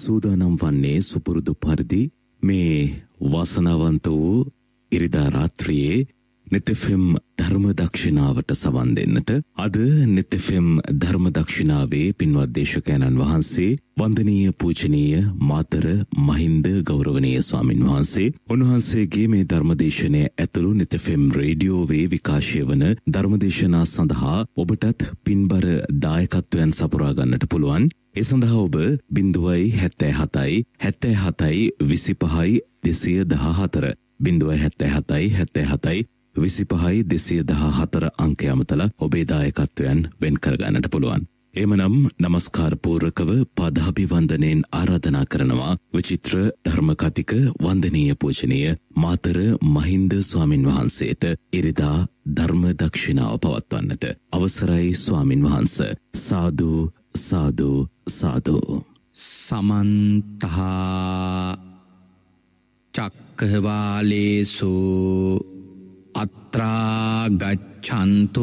සූදානම් වන්නේ සුපුරුදු පරිදි මේ වාසනාවන්ත වූ ඉරිදා රාත්‍රියේ නෙතෙෆෙම් ධර්ම දක්ෂිනාවට සවන් දෙන්නට අද නෙතෙෆෙම් ධර්ම දක්ෂිනාවේ පින්වත් දේශකයන්න් වහන්සේ වන්දනීය පූජනීය මාතර මහින්ද ගෞරවනීය ස්වාමින් වහන්සේ උන්වහන්සේගේ මේ ධර්මදේශනය ඇතුළු නෙතෙෆෙම් රේඩියෝවේ විකාශය වන ධර්මදේශනා සඳහා ඔබටත් පින්බර දායකත්වයන් සපුරා ගන්නට පුළුවන්. ඒ සඳහා ඔබ බිඳුවයි හැත්තෑ හතයි හැත්තෑ හතයි විසි පහයි දෙසිය දහ හතර බිඳුවයි හැත්තෑ හතයි හැත්තෑ හතයි විසිපහයි දෙසිය දහ හතර අංක යමතල ඔබේ දායකත්වයන් වෙන් කරගන්නට පුළුවන්. එමනම් නමස්කාරපූර්රකව පදාභිවන්දනයෙන් ආරාධනා කරනවා විචිත්‍ර ධර්මකතික වන්දනීය පූජනය මාතර මහින්ද ස්වාමින් වහන්සේට ඉරිදා ධර්ම දක්ෂිනාව පවත්වන්නට. අවසරයි ස්වාමින් වහන්ස සාධූ සාධූ සාධූ. සමන්තහා චක්කහවාලේසු අත්‍රාගච්චන්තු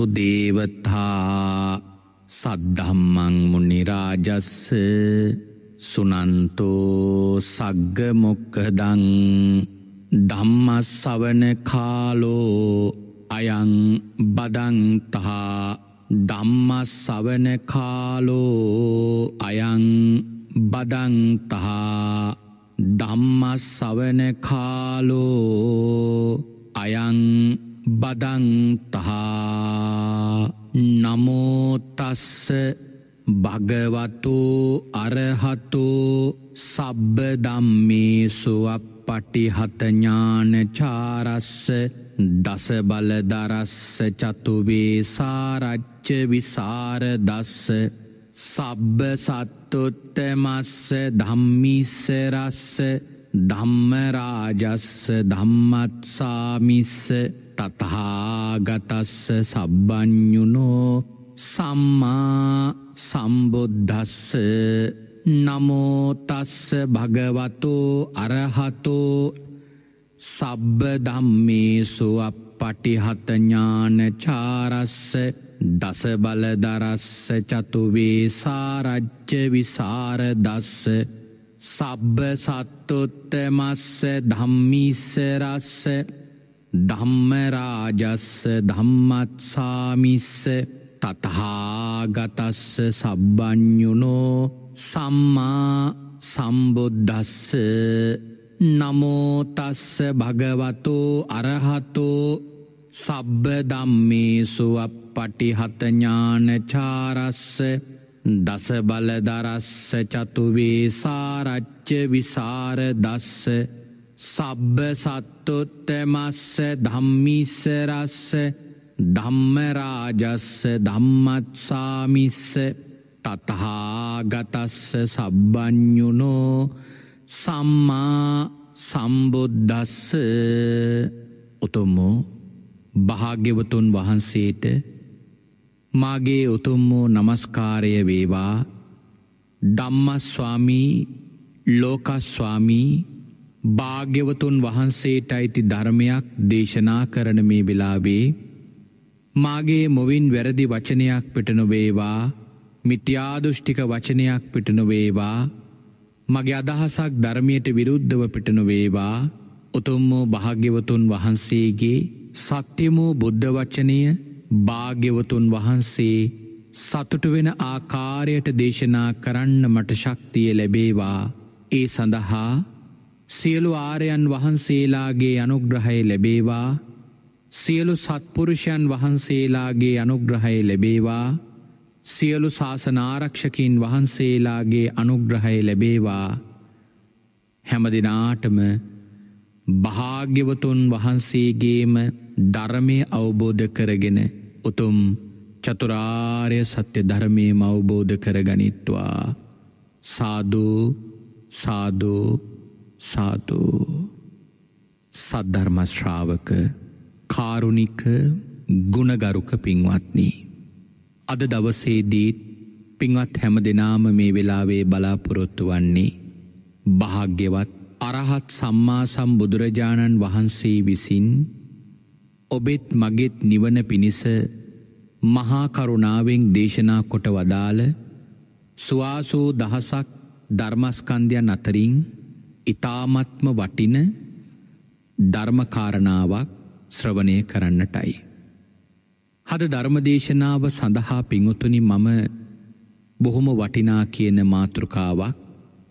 දේවතා සද්ධම්මං මුනිරාජස්ස සුනන්තෝ සග්ගමොක්කදං ධම්මස්සවන කාලෝ අයං බදන්තහා ධම්මස්සවන කාලෝ අයං බදන්තහා ධම්මස්සවන කාලෝ අයං බදන්තහා නමෝතස්ස භගවතු අරහතු සබ්බ දම්මේසු අපපටිහතඥානචාරස්ස දස බලදරස්ස චතුවේ සාරච්ච විසාර දස්ස සබ්බ සත්තුත්තමස්ස ධම්මිස්සරස්ස ධම්මරාජස්ස ධම්මත්සාමිස්ස තතහාගතස්ස සබ්බඥුනෝ සම්මා සම්බුද්ධස්ස නමෝතස්ස භගවතු අරහතෝ. සබ්බ ධම්මේසු අපපටිහතඥානචාරස්ස දස බලදරස්ස චතුවේ සාරච්ච විසාර දස්ස. සබ්බ සත්තුත්තමස්ස ධම්මිස්සරස්ස ධම්මරාජස්ස ධම්මත්සාමිස්ස තතහාගතස්ස සබ්බඥුනෝ සම්මා සම්බුද්ධස්ස නමෝතස්ස භගවතු අරහතෝ. සබ්බ දම්මේසු අපපටිහතඥානචාරස්ස දස බලදරස්ස චතුවේ සාරච්ච විසාර දස්ස සබ්බ සත්තුත්තමස්ස ධම්මිස්සරස්ස ධම්මරාජස්ස ධම්මත්සාමිස්ස තතහාගතස්ස සබ්බඥුනෝ සම්මා සම්බුද්ධස්ස උතුම්මෝ භාග්‍යවතුන් වහන්සේට මාගේ උතුම් වූ නමස්කාරය වේවා. ධම්මස්වාමී ලෝකස්වාමී භාග්‍යවතුන් වහන්සේට අයිති ධර්මයක් දේශනා කරන මේ වෙලාවේ මාගේ මොවින් වැරදි වචනයක් පිටනොවේවා මිත්‍යාදුෂ්ටික වචනයක් පිටනොවේවා මගේ අදහසක් ධර්මයට විරුද්ධව පිටනොවේවා උතුම් වූ භාග්‍යවතුන් වහන්සේගේ සත්‍යමූ බුද්ධ වචනය භාග්‍යවතුන් වහන්සේ සතුටු වෙන ආකාරයට දේශනා කරන්න මට ශක්තිය ලැබේවා. ඒ සඳහා සියලු ආරයන් වහන්සේලාගේ අනුග්‍රහය ලැබේවා. සියලු සත්පුරුෂයන් වහන්සේලාගේ අනුග්‍රහය ලැබේවා. සියලු ශාසනාරක්ෂකින් වහන්සේලාගේ අනුග්‍රහය ලැබේවා. හැමදිනාටම භාග්‍යවතුන් වහන්සේගේම ධර්මය අවබෝධ කරගෙන උතුම් චතුරාර්ය සත්‍ය ධර්මයම අවබෝධ කරගනිත්වා සාධූ සාධූ සාධූ සද්ධර්මශ්‍රාවක කාරුණික ගුණගරුක පින්වත්නී. අද දවසේදීත් පින්වත් හැම දෙනාම මේ වෙලාවේ බලාපොරොත්තු වන්නේ භාග්‍යවත් අරහත් සම්මා සම්බුදුරජාණන් වහන්සේ විසින් ඔබෙත් මගෙත් නිවන පිණිස මහාකරුණාවෙන් දේශනා කොට වදාළ ස්වාසූ දහසක් ධර්මස්කන්ධයන් අතරින් ඉතාමත්ම වටින ධර්මකාරණාවක් ශ්‍රවණය කරන්නටයි. හද ධර්මදේශනාව සඳහා පිංුතුනි මම බොහොම වටිනා කියන මාතෘකාවක්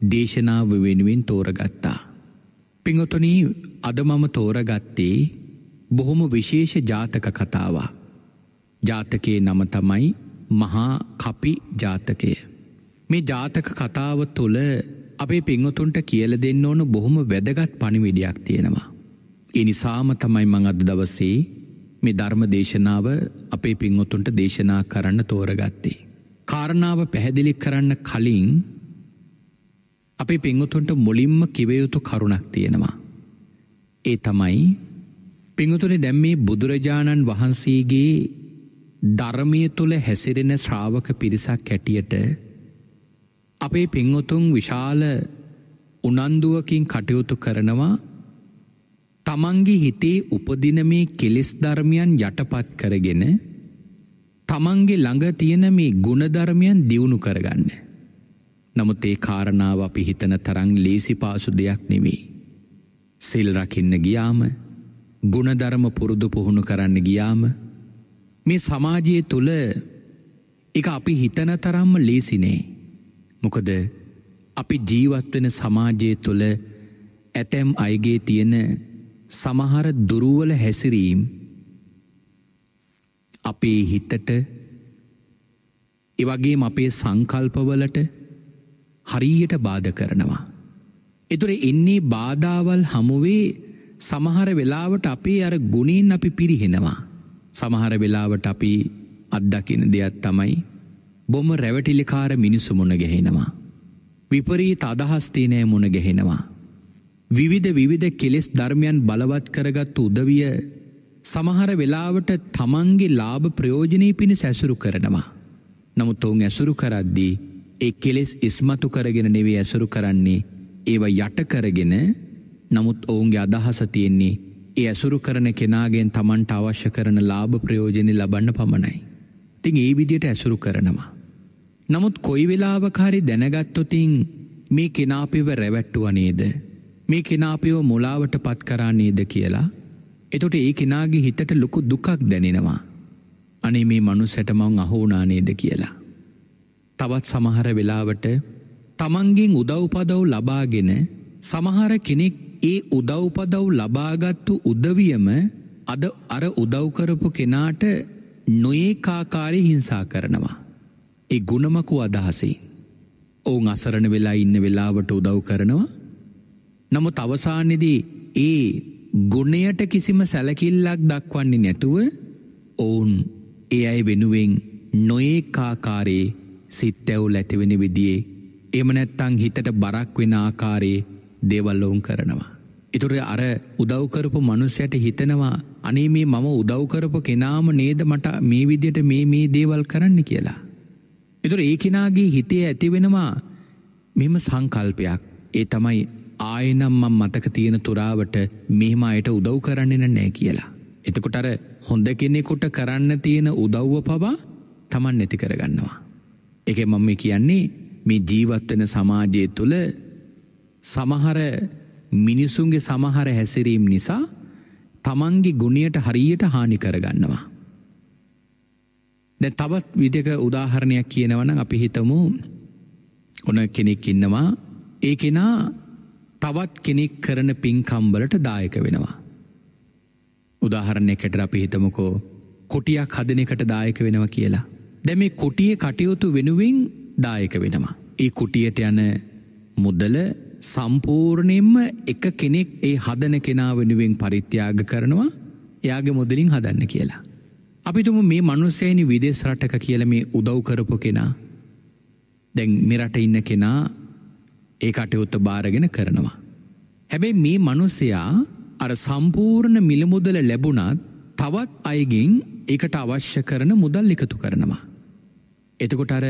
දේශනාව වෙනුවෙන් තෝරගත්තා. පිංහතුනී අද මම තෝරගත්තේ බොහොම විශේෂ ජාතක කතාවක්. ජාතකයේ නම තමයි මහා කපි ජාතකය. මේ ජාතක කතාව තුළ අපේ පිංහතුන්ට කියල දෙන්න ඕන බොහොම වැදගත් පණිවිඩයක් තියෙනවා. එනිසාම තමයි මං අද දවසේ මේ ධර්ම දේශනාව අපේ පිංහොතුන්ට දේශනා කරන්න තෝරගත්තේ. කාරණාව පැහැදිලි කරන්න කලින් අපේ පිංහතුන්ට මුලින්ම කිවයුතු කරුණක් තියෙනවා. ඒ තමයි පිංහතුනි දැම්මේ බුදුරජාණන් වහන්සේගේ ධර්මය තුළ හැසිරෙන ශ්‍රාවක පිරිසක් හැටියට අපේ පිංහොතුන් විශාල උනන්දුවකින් කටයුතු කරනවා තමන්ගේ හිතේ උපදින මේ කෙලෙස් ධර්මයන් යටපත් කරගෙන තමන්ගේ ළඟ තියෙන මේ ගුණධර්මයන් දියුණු කරගන්න. නමුත් ඒ කාරණාව අපි හිතන තරං ලේසි පාසු දෙයක් නෙවෙයි. සිල් රකින්න ගියාම ගුණධර්ම පුරුදු පුහුණු කරන්න ගියාම මේ සමාජයේ තුළ එක අපි හිතන තරම්ම ලේසිනේ. මොකද අපි ජීවත්වෙන සමාජය තුළ ඇතැම් අයගේ තියෙන සමහර දුරුවල හැසිරීම් අපේ හිතට එවගේ අපේ සංකල්පවලට හරියට බාධ කරනවා. එතුර එන්නේ බාධාවල් හමුවේ සමහර වෙලාවට අපේ අර ගුණින් අපි පිරිහෙනවා. සමහර වෙලාවට අපි අත්දකින දෙයක් තමයි බොම රැවටිලිකාර මිනිස්සු මුණ ගැහෙනවා. විපරීත අදහස්තිනය මුණ ගැහෙනවා. විවිධ විවිධ කෙලෙස් ධර්මයන් බලවත් කරගත්තු උදවිය සමහර වෙලාවට තමන්ගේ ලාභ ප්‍රයෝජනී පිණි සැසුරු කරනවා. නමුත් ඔවුන් ඇසුරු කරද්දී ඒ කෙලෙස් ඉස්මතු කරගෙන නෙවේ ඇසුරු කරන්නේ ඒව යට කරගෙන නමුත් ඔවුන්ගේ අදහස තියෙන්නේ ඒ ඇසුරු කරන කෙනාගෙන් තමන්ට අවශ්‍ය කරන ලාභ ප්‍රයෝජනය ලබන්න පමණයි. තිං ඒ විදියට ඇසුරු කරනවා. නමුත් කොයි වෙලාවකාරි දැනගත්තොතින් මේ කෙනාපිව රැවැට්ටුව නේද. මේ කෙනාපියෝ මුලාවට පත් කරා නේද කියලා එතොට ඒ කෙනාගේ හිතට ලොකු දුකක් දැනෙනවා. අනේ මේ මනු සැටමං අහෝනානේද කියලා. තවත් සමහර වෙලාවට තමන්ගෙන් උදව්පදව් ලබාගෙන සමහර කෙනෙක් ඒ උදව්පදව් ලබාගත්තු උදවියම අද අර උදව්කරපු කෙනාට නොඒකාකාරය හිංසා කරනවා. ඒ ගුණමකු අදහසේ. ඔවුන් අසරණ වෙලා ඉන්න වෙලාවට උදව් කරනවා. නමුත් අවසානෙදී ඒ ගුණයට කිසිම සැලකිල්ලක් දක්වන්නේ නැතුව ඔවුන් ඒ අයි වෙනුවෙන් නොඒකාකාරයේ සිත්තැවුල් ඇතිවෙන විදියේ එමනැත්තං හිතට බරක් වෙන ආකාරයේ දේවල් ඔවුන් කරනවා. එතුර අර උදව්කරපු මනුස්සයට හිතනවා අනේ මේ මම උදව්කරපු කෙනාම නේද මට මේ විදියට මේ මේ දේවල් කරන්න කියලා. එතුර ඒ කෙනාගේ හිතේ ඇතිවෙනවා මෙම සංකල්පයක් ඒ තමයි ආයනම්මම් මතක තියෙන තුරාවට මෙහෙම අයට උදව් කරන්නේ නෑ කියලා. එතකොට අර හොඳ කෙනෙකුට කරන්න තියෙන උදව්ව පවා තමන් නැති කරගන්නවා. එක මම කියන්නේ මේ ජීවත්වෙන සමාජය තුළ සමහර මිනිසුන්ගේ සමහර හැසිරීම් නිසා තමන්ගේ ගුණයට හරියට හානි කරගන්නවා. දැ තවත් විදක උදාහරණයක් කියනවන අපි හිතමු ඔන කෙනෙක් ඉන්නවා ඒ කෙනා තවත් කෙනෙක් කරන පින්කම්බලට දායක වෙනවා. උදාහරණයකට අපි හිතමුකෝ කොටියක් හදනකට දායක වෙනවා කියලා. දැ මේ කොටිය කටයුතු වෙනුවෙන් දායක වෙනවා. ඒ කුටියට යන මුදල සම්පූර්ණයෙන්ම එක කෙනෙක් ඒ හදන කෙනා වෙනුවෙන් පරිත්‍යාග කරනවා එයාගේ මුදලින් හදන්න කියලා. අපිතුම මේ මනුස්සයනි විදෙස් රටක කියල මේ උදව් කරපු කෙනා දැන් මෙරට ඉන්න කෙනා ඒ කටයුත්ත භාරගෙන කරනවා. හැබැයි මේ මනුස්සයා අර සම්පූර්ණ මිලමුදල ලැබුණත් තවත් අයගෙන් එකට අවශ්‍ය කරන මුදල් එකතු කරනවා. එතකොට අර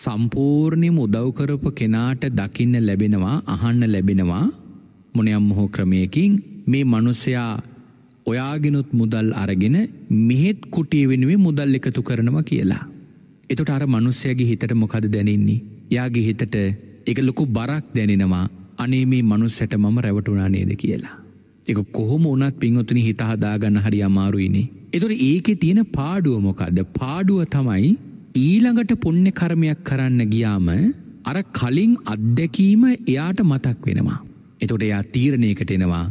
සම්පූර්ණයම උදව්කරපු කෙනාට දකින්න ලැබෙනවා අහන්න ලැබෙනවා මොනයම් මොහෝ ක්‍රමයකින් මේ මනුස්සයා ඔයාගෙනුත් මුදල් අරගෙන මෙහෙත් කුටිය වෙනුවේ මුදල් එකතු කරනවා කියලා. එතොට අර මනුස්සයගේ හිතට මොකද දැනෙන්නේ. යාගේ හිතට එක ලොකු බරක් දැනෙනවා අනේ මේ මනුස්සට මම රැවටුනා නේද කියලා. එක කොහොම උනත් පින්වතුනි හිත හදාගන්න හරි අමාරුයිනේ. එතොට ඒකෙ තියෙන පාඩුව මොකක්ද පාඩුව තමයි ඊළඟට පුණ්‍ය කර්මයක් කරන්න ගියාම අර කලින් අත්දැකීම එයාට මතක් වෙනවා. එතොට එයා තීරණයකට එනවා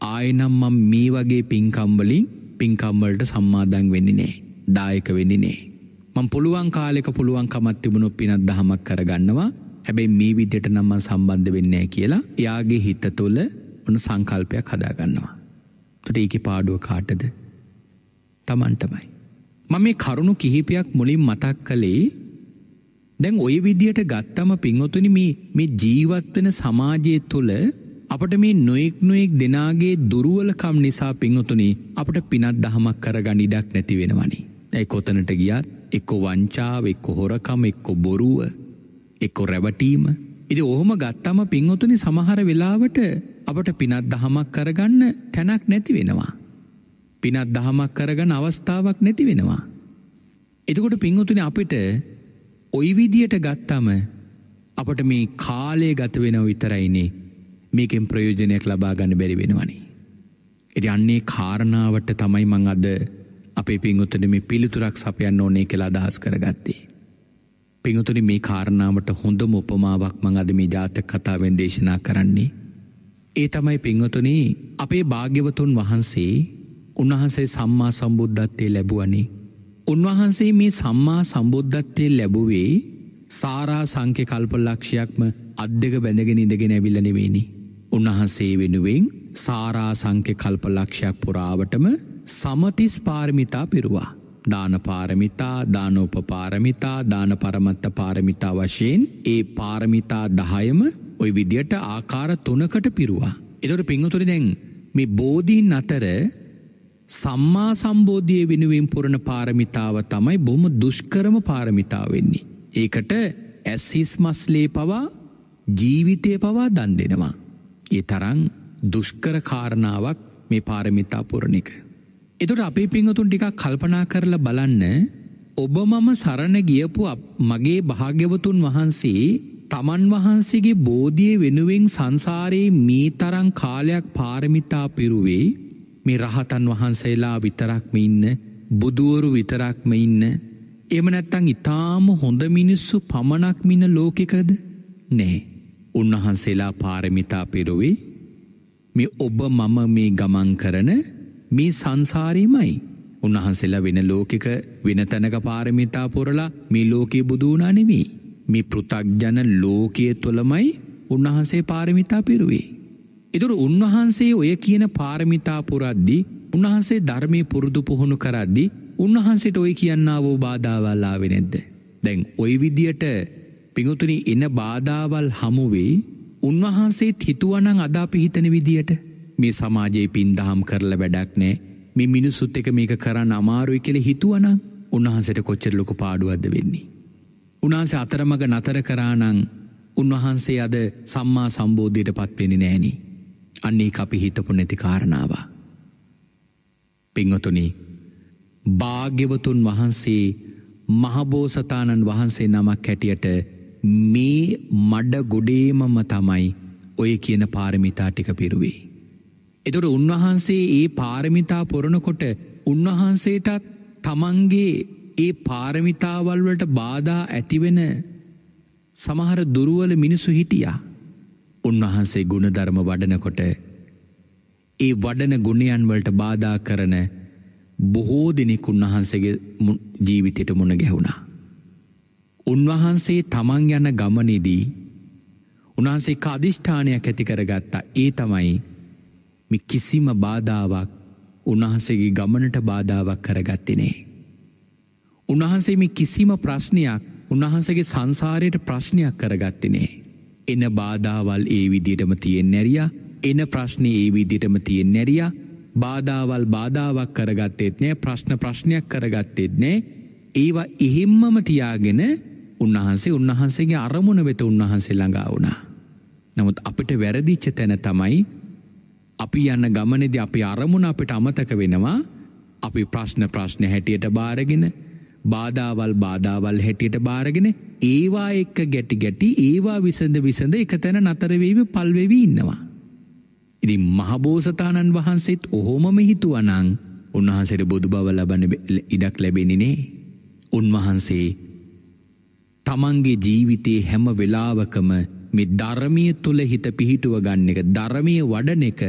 ආයනම් මම් මේ වගේ පින්කම්වලින් පින්කම්වලට සම්මාදං වෙන්නේ නෑ දායක වෙන්නේ නෑ. මං පුළුවන් කාලෙක පුළුවන් කමත් තිබුණු පිනත් දහමක් කරගන්නවා හැබැයි මේ විදියට නම්ම සම්බන්ධ වෙන්නේ කියලා එයාගේ හිත තුළ ඔන්න සංකල්පයක් හදාගන්නවා. තොට ඒක පාඩුව කාටද තමන්ටමයි. මම මේ කරුණු කිහිපයක් මුලින් මතක් කළේ දැන් ඔය විදියට ගත්තම පින්වතුනි මේ මේ ජීවත්වෙන සමාජය තුළ අපට මේ නොයෙක් නොයෙක් දෙනාගේ දුරුවලකම් නිසා පිංහතුනි අපට පිනත් දහමක් කරගන්න ඉඩක් නැති වෙනවනි. ඇයි කොතනට ගියත් එක්කො වංචාව එක්කො හොරකම එක්කො බොරුව එක්කො රැවටීම ඉති ඔහොම ගත්තම පිංහතුනි සමහර වෙලාවට අපට පිනත් දහමක් කරගන්න තැනක් නැති වෙනවා. පිනත් දහමක් කරගන්න අවස්ථාවක් නැති වෙනවා. එතකොට පිංහතුනි අපිට ඔයි විදියට ගත්තම අපට මේ කාලය ගත වෙනව විතරයිනේ මේකෙන් ප්‍රයෝජනයක් ලබා ගන්න බැරි වෙනවනි. එති අන්නේ කාරණාවට තමයි මං අද අපේ පිංගුතට මේ පිළිතුරක් සපයන්න ඕනේ කියලා අදහස් කරගත්තේ. පිංගුතුනි මේ කාරණාවට හොඳම උපමාවක් මං අද මේ ජාතක කතාවෙන් දේශනා කරන්නේ. ඒ තමයි පිංගතුනි අපේ භාග්‍යවතුන් වහන්සේ උන්වහන්සේ සම්මා සම්බුද්ධත්වය ලැබුවනේ. උන්වහන්සේ මේ සම්මා සම්බුද්ධත්වය ලැබුවේ සාරා සංඛ්‍ය කල්පලක්ෂයක්ම අද්දක බැඳගෙන ඉඳගෙන ඇවිල්ලනෙවෙනි. උන්වහන්සේ වෙනුවෙන් සාරා සංඛ්‍ය කල්පලක්ෂයක් පුරාවටම සමතිස් පාරමිතා පිරුවා. දාන පාරමිතා දානෝප පාරමිතා දාන පරමත්ත පාරමිතා වශයෙන් ඒ පාරමිතා දහයම ඔය විදියට ආකාර තුනකට පිරුවා. එතොට පිංහතුරි දැන් මේ බෝධීන් අතර සම්මා සම්බෝධිය වෙනුවෙන් පුරණ පාරමිතාව තමයි බොහොම දුෂ්කරම පාරමිතාව වෙන්නේ. ඒකට ඇස්හිස් මස්ලේ පවා ජීවිතය පවා දන් දෙනවා. ඒ තරං දුෂ්කර කාරණාවක් මේ පාරමිතා පුරණ එක. එතුට අපේ පිංහතුන් ටිකක් කල්පනා කරලා බලන්න ඔබ මම සරණ ගියපු මගේ භාග්‍යවතුන් වහන්සේ තමන් වහන්සේගේ බෝධිය වෙනුවෙන් සංසාරයේ මේ තරං කාලයක් පාරමිතා පිරුවේ මේ රහතන් වහන්සේලා විතරක්ම ඉන්න බුදුවරු විතරක්ම ඉන්න. එම නැත්තං ඉතාම හොඳ මිනිස්සු පමණක් මින ලෝකෙකද? නෑ උන්වහන්සේලා පාරමිතා පිරුවේ මේ ඔබ මම මේ ගමන් කරන මේ සංසාරීමයි. උන්වහන්සේලා වෙන ලෝකෙක වෙන තැනක පාරමිතා පුරලා මේ ලෝකයේ බුදුනා නෙවී මේ පෘතක්ජන ලෝකය තුළමයි උන්වහන්සේ පාරමිතා පිරුවේ. එතුර උන්වහන්සේ ඔය කියන පාරමිතා පුරද්දි උන්වහන්සේ ධර්මය පුරුදු පුහුණු කරද්දි උන්වහන්සේට ඔය කියන්නාවෝ බාධාවල්ලාවෙ නැද්ද. දැන් ඔය විදියට පිඟුතුනි එන බාධාවල් හමුවේ උන්වහන්සේත් හිතුවනං අදා පිහිතන විදියට මේ සමාජයේ පින් දහම් කරල වැඩක් නෑ මේ මිනිස්සුත් එක මේක කරන්න අමාරුයි කෙළ හිතුවනං උන්වහන්සට කොච්චර ලොක පාඩුවද වෙන්නේ. උන්වහන්සේ අතරමග නතර කරානං උන්වහන්සේ අද සම්මා සම්බෝධයට පත්වෙනි නෑනී. අන්නේ අපි හිතපු නැති කාරණාව. පිංහතුනි භාග්‍යවතුන් වහන්සේ මහබෝසතාණන් වහන්සේ නමක් හැටියට මේ මඩ ගොඩේමම තමයි ඔය කියන පාරමිතා ටික පිරුවේ. එතොට උන්වහන්සේ ඒ පාරමිතා පොරණකොට උන්වහන්සේටත් තමන්ගේ ඒ පාරමිතාවල්වලට බාධා ඇතිවෙන සමහර දුරුවල මිනිසු හිටියා. උන්වහන්සේ ගුණධර්ම වඩනකොට ඒ වඩන ගුණයන් වලට බාධා කරන බොහෝ දෙනෙක් උන්වහන්සේගේ ජීවිතයට මුණ ගැහුණා. උන්වහන්සේ තමන් යන ගමනේදී උන්වහන්සේ අධිෂ්ඨානයක් ඇති කරගත්තා ඒ තමයි මි කිසිම බාධාවක් උන්වහන්සේගේ ගමනට බාධාවක් කරගත්තිනේ. උන්වහන්සේ මේ කිසිම ප්‍රශ්නයක් උන්වහන්සගේ සංසාරයට ප්‍රශ්නයක් කරගත්තිනේ. එන බාධාවල් ඒ විදිටම තියෙන් නැරිය. එන ප්‍රශ්නය ඒ විදිටම තියෙන් නැරිය. බාධාවල් බාධාවක් කරගත්තෙත් නෑ ප්‍රශ්න ප්‍රශ්නයක් කරගත්තෙත් නෑ. ඒවා එහෙම්මම තියාගෙන උන්වහන්සේ උන්වහන්සේගේ අරමුණ වෙත උන්වහන්සේ ළඟා වුණා. නමුත් අපිට වැරදිච්ච තැන තමයි අපි යන්න ගමනෙද අපි අරමුණ අපිට අමතක වෙනවා. අපි ප්‍රශ්න ප්‍රශ්න හැටියට බාරගෙන බාධාවල් බාධාවල් හැටියට බාරගෙන ඒවා එක්ක ගැටි ගැටි ඒවා විසඳ විසඳ එක තැන නතරවීම පල්වෙවී ඉන්නවා. ඉති මහබෝසතාණන් වහන්සේත් ඔහොමම හිතුවනං උන්වහන්සේට බොදු බව ලබන ඉඩක් ලැබෙනිනේ. උන්වහන්සේ තමන්ගේ ජීවිතයේ හැම වෙලාවකම මේ ධර්මය තුළ හිත පිහිටුව ගන්න එක ධර්මය වඩන එක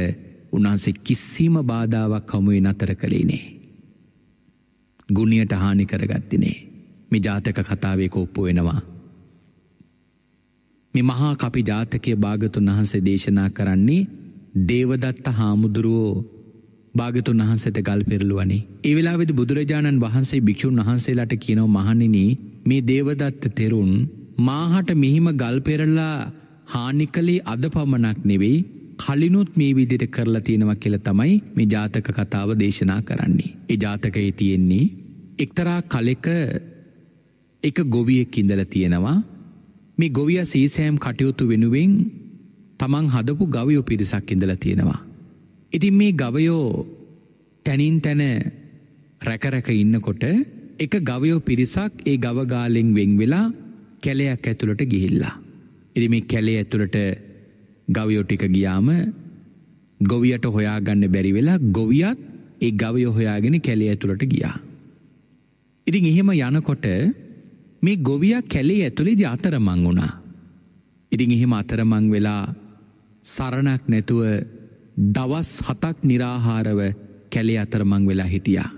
උන්හන්සේ කිසිම බාධාවක් හමුවේ නතර කළේනේ. ගුණියට හානි කරගත්තිනේ මේ ජාතක කතාවේ කොප්පු වෙනවා. මෙ මහා අපි ජාතකය භාගතුන් වහන්සේ දේශනා කරන්නේ දේවදත්ත හාමුදුරුවෝ භාගතුන් වහන්සට ගල් පෙරලුවනේ. ඒවෙලාවෙද බුදුරජාණන් වහන්සේ භික්‍ෂූන් වහන්සේලාට කියනව මහනිනී මේ දේවදත්ත තෙරුන් මාහට මෙහිම ගල් පෙරල්ලා හානි කළේ අද පමණක් නෙවෙයි කලිනුත් මේ විදිට කරලා තියෙනවා කියල තමයි මේ ජාතක කතාව දේශනා කරන්නේ. ඒ ජාතකයේ තියෙන්නේ එක්තරා කලෙක එක ගොවියෙක් ඉඳල තියෙනවා මේ ගොවිය සීසෑම් කටයුතු වෙනුවෙන් තමන් හදපු ගවයෝ පිරිසක් ඉඳල තියෙනවා. ඉතින් මේ ගවයෝ තැනින් තැන රැකරැක ඉන්නකොට එක ගවයෝ පිරිසක් ඒ ගවගාලෙන් වෙන් වෙලා කැලයක් ඇතුළට ගිහිල්ලා. එරි මේ කැලේ ඇතුළට ගවයෝ ටික ගියාම ගොවියට හොයාගන්න බැරි වෙලා ගොවියත් ඒ ගවයෝ හොයාගෙන කැලේ ඇතුළට ගියා. ඉතින් එහෙම යනකොට මේ ගොවිය කැලේ ඇතුළෙදි අතරමං වුණා. ඉතින් එහෙම අතරමං වෙලා සරණක් නැතුව දවස් හතක් නිරාහාරව කැලේ අතරමං වෙලා හිටියා.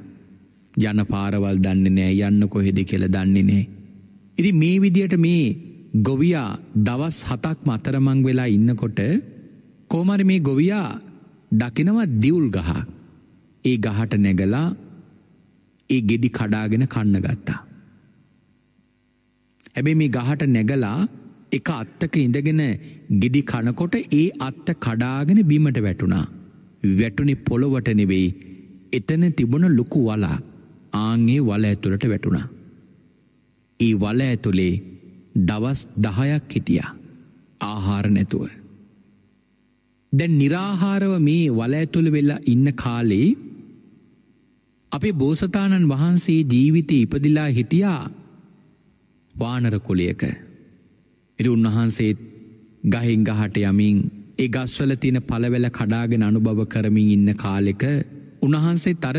ජන පාරවල් දන්නේ නෑ යන්න කොහෙද කියල දන්නේ නෑ. ඉති මේ විදියට මේ ගොවියා දවස් හතක් මතරමං වෙලා ඉන්නකොට කෝමර මේ ගොවියා දකිනව දියුල් ගහ ඒ ගහට නැගලා ඒ ගෙඩි කඩාගෙන කන්න ගත්තා. හැබැ මේ ගහට නැගලා එක අත්තක ඉඳගෙන ගෙඩි කනකොට ඒ අත්ත කඩාගෙන බීමට වැටුණා. වැටුනි පොළොවට නෙවෙයි එතන තිබුණ ලොකු වලා ආංගේ වල ඇතුළට වැටුණා. ඒ වල ඇතුළේ දවස් දහයක් හිටියා ආහාර නැතුව. දැන් නිරාහාරව මේ වල ඇතුළ වෙල්ලා ඉන්න කාලේ අපේ බෝසතාණන් වහන්සේ ජීවිතය ඉපදිලා හිටියා වානර කොලියක. එරි උන්වහන්සේත් ගහින් ගහට යමින් ඒ ගස්වල තින පලවෙල කඩාගෙන අනුභව කරමින් ඉන්න කාලෙක උන්වහන්සේ තර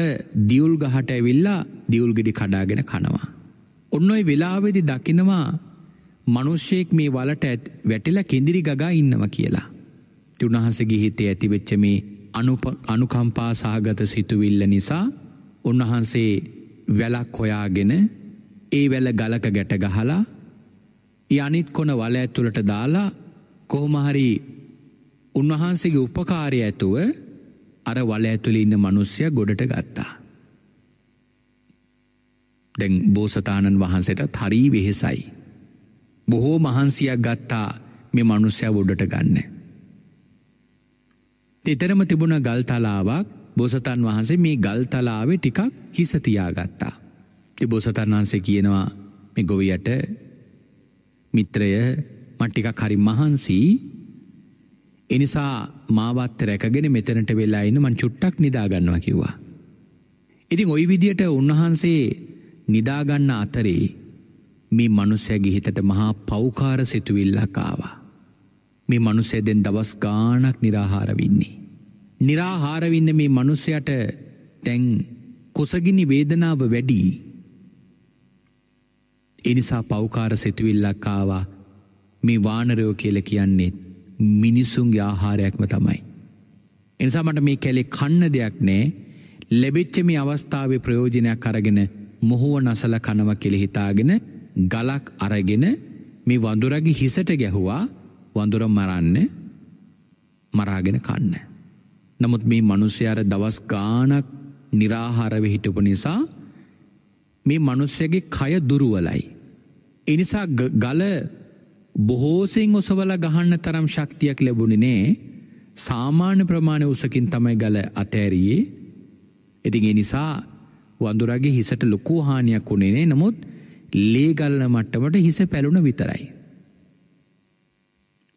දියුල් ගහට ඇවිල්ලා දියුල්ගෙඩි කඩාගෙන කනවා. ඔන්නොයි වෙලාවෙදි දකිනවා මනුෂ්‍යයෙක් මේ වලට ඇත් වැටිලා කෙදිරි ගගා ඉන්නව කියලා. තුනහසගේ හිතේ ඇතිවෙච්ච මේ අනුකම්පා සහගත සිතුවිල්ල නිසා උන්වහන්සේ වැලක් හොයාගෙන ඒ වැල ගලක ගැට ගහලා යනිත් කොන වල ඇතුළට දාලා කොහොමහරි උන්වහන්සේගේ උපකාරය ඇතුව අර වල ඇතුළි ඉන්න මනුස්්‍යය ගොඩට ගත්තා. දැන් බෝසතාණන් වහන්සේට හරී වෙහෙසයි. බොහෝ මහන්සියක් ගත්තා මෙ මනුස්්‍යය ගොඩට ගන්න. තෙතරම තිබුණ ගල්තලාවක් බොසතන් වහන්සේ මේ ගල්තලාවේ ටිකක් හිසතියාගත්තා. ති බොසතන් වහන්සේ කියනවා මෙ ගොවියට මිත්‍රය මට්ටිකක් හරි මහන්සී එනිසා මාවත් රැකගෙන මෙතනට වෙලා ඉන්න මං චුට්ටක් නිදාගන්නවා කිව්වා. ඉතින් ඔයි විදියට උන්වහන්සේ නිදාගන්න අතරේ මේ මනුස්සයගේ හිතට මහා පෞකාර සිතුවිල්ලකාවා. මේ මනුස්සයදෙන් දවස් ගානක් නිරාහාරවින්නේ. නිරාහාරවින්න මේ මනුස්සයට තැන් කොසගිනි වේදනාව වැඩී. එනිසා පෞකාර සිතුවිල්ලක්කාවා මේ වානරයෝ කියල කියන්නේ මිනිසුන්ගේ ආහාරයක්ම තමයි. එනිසා මට මේ කැලෙ කන්න දෙයක් නෑ ලැබෙච්ච මේ අවස්ථාවේ ප්‍රයෝජනයක් අරගෙන මොහුව නසල කනව කෙළෙ හිතාගෙන ගලක් අරගෙන මේ වඳුරගේ හිසට ගැහුවා වඳුර මරන්න මරාගෙන කන්න. නමුත් මේ මනුස්්‍යයාර දවස් ගානක් නිරාහාරව හිටපු නිසා මේ මනුස්්‍යගේ කය දුරුවලයි. එනිසා ගල බොහෝසිං ඔසවල ගහන්න තරම් ශක්තියක් ලැබුණි නේ සාමාන්‍ය ප්‍රමාණය උසකින් තමයි ගල අතෑරයේ ඉතින් ඒ නිසා වඳුරගේ හිසට ලොකු හානියක් වුණේනේ නමුත් ලේගල්න මට්ටමට හිස පැලුණ විතරයි.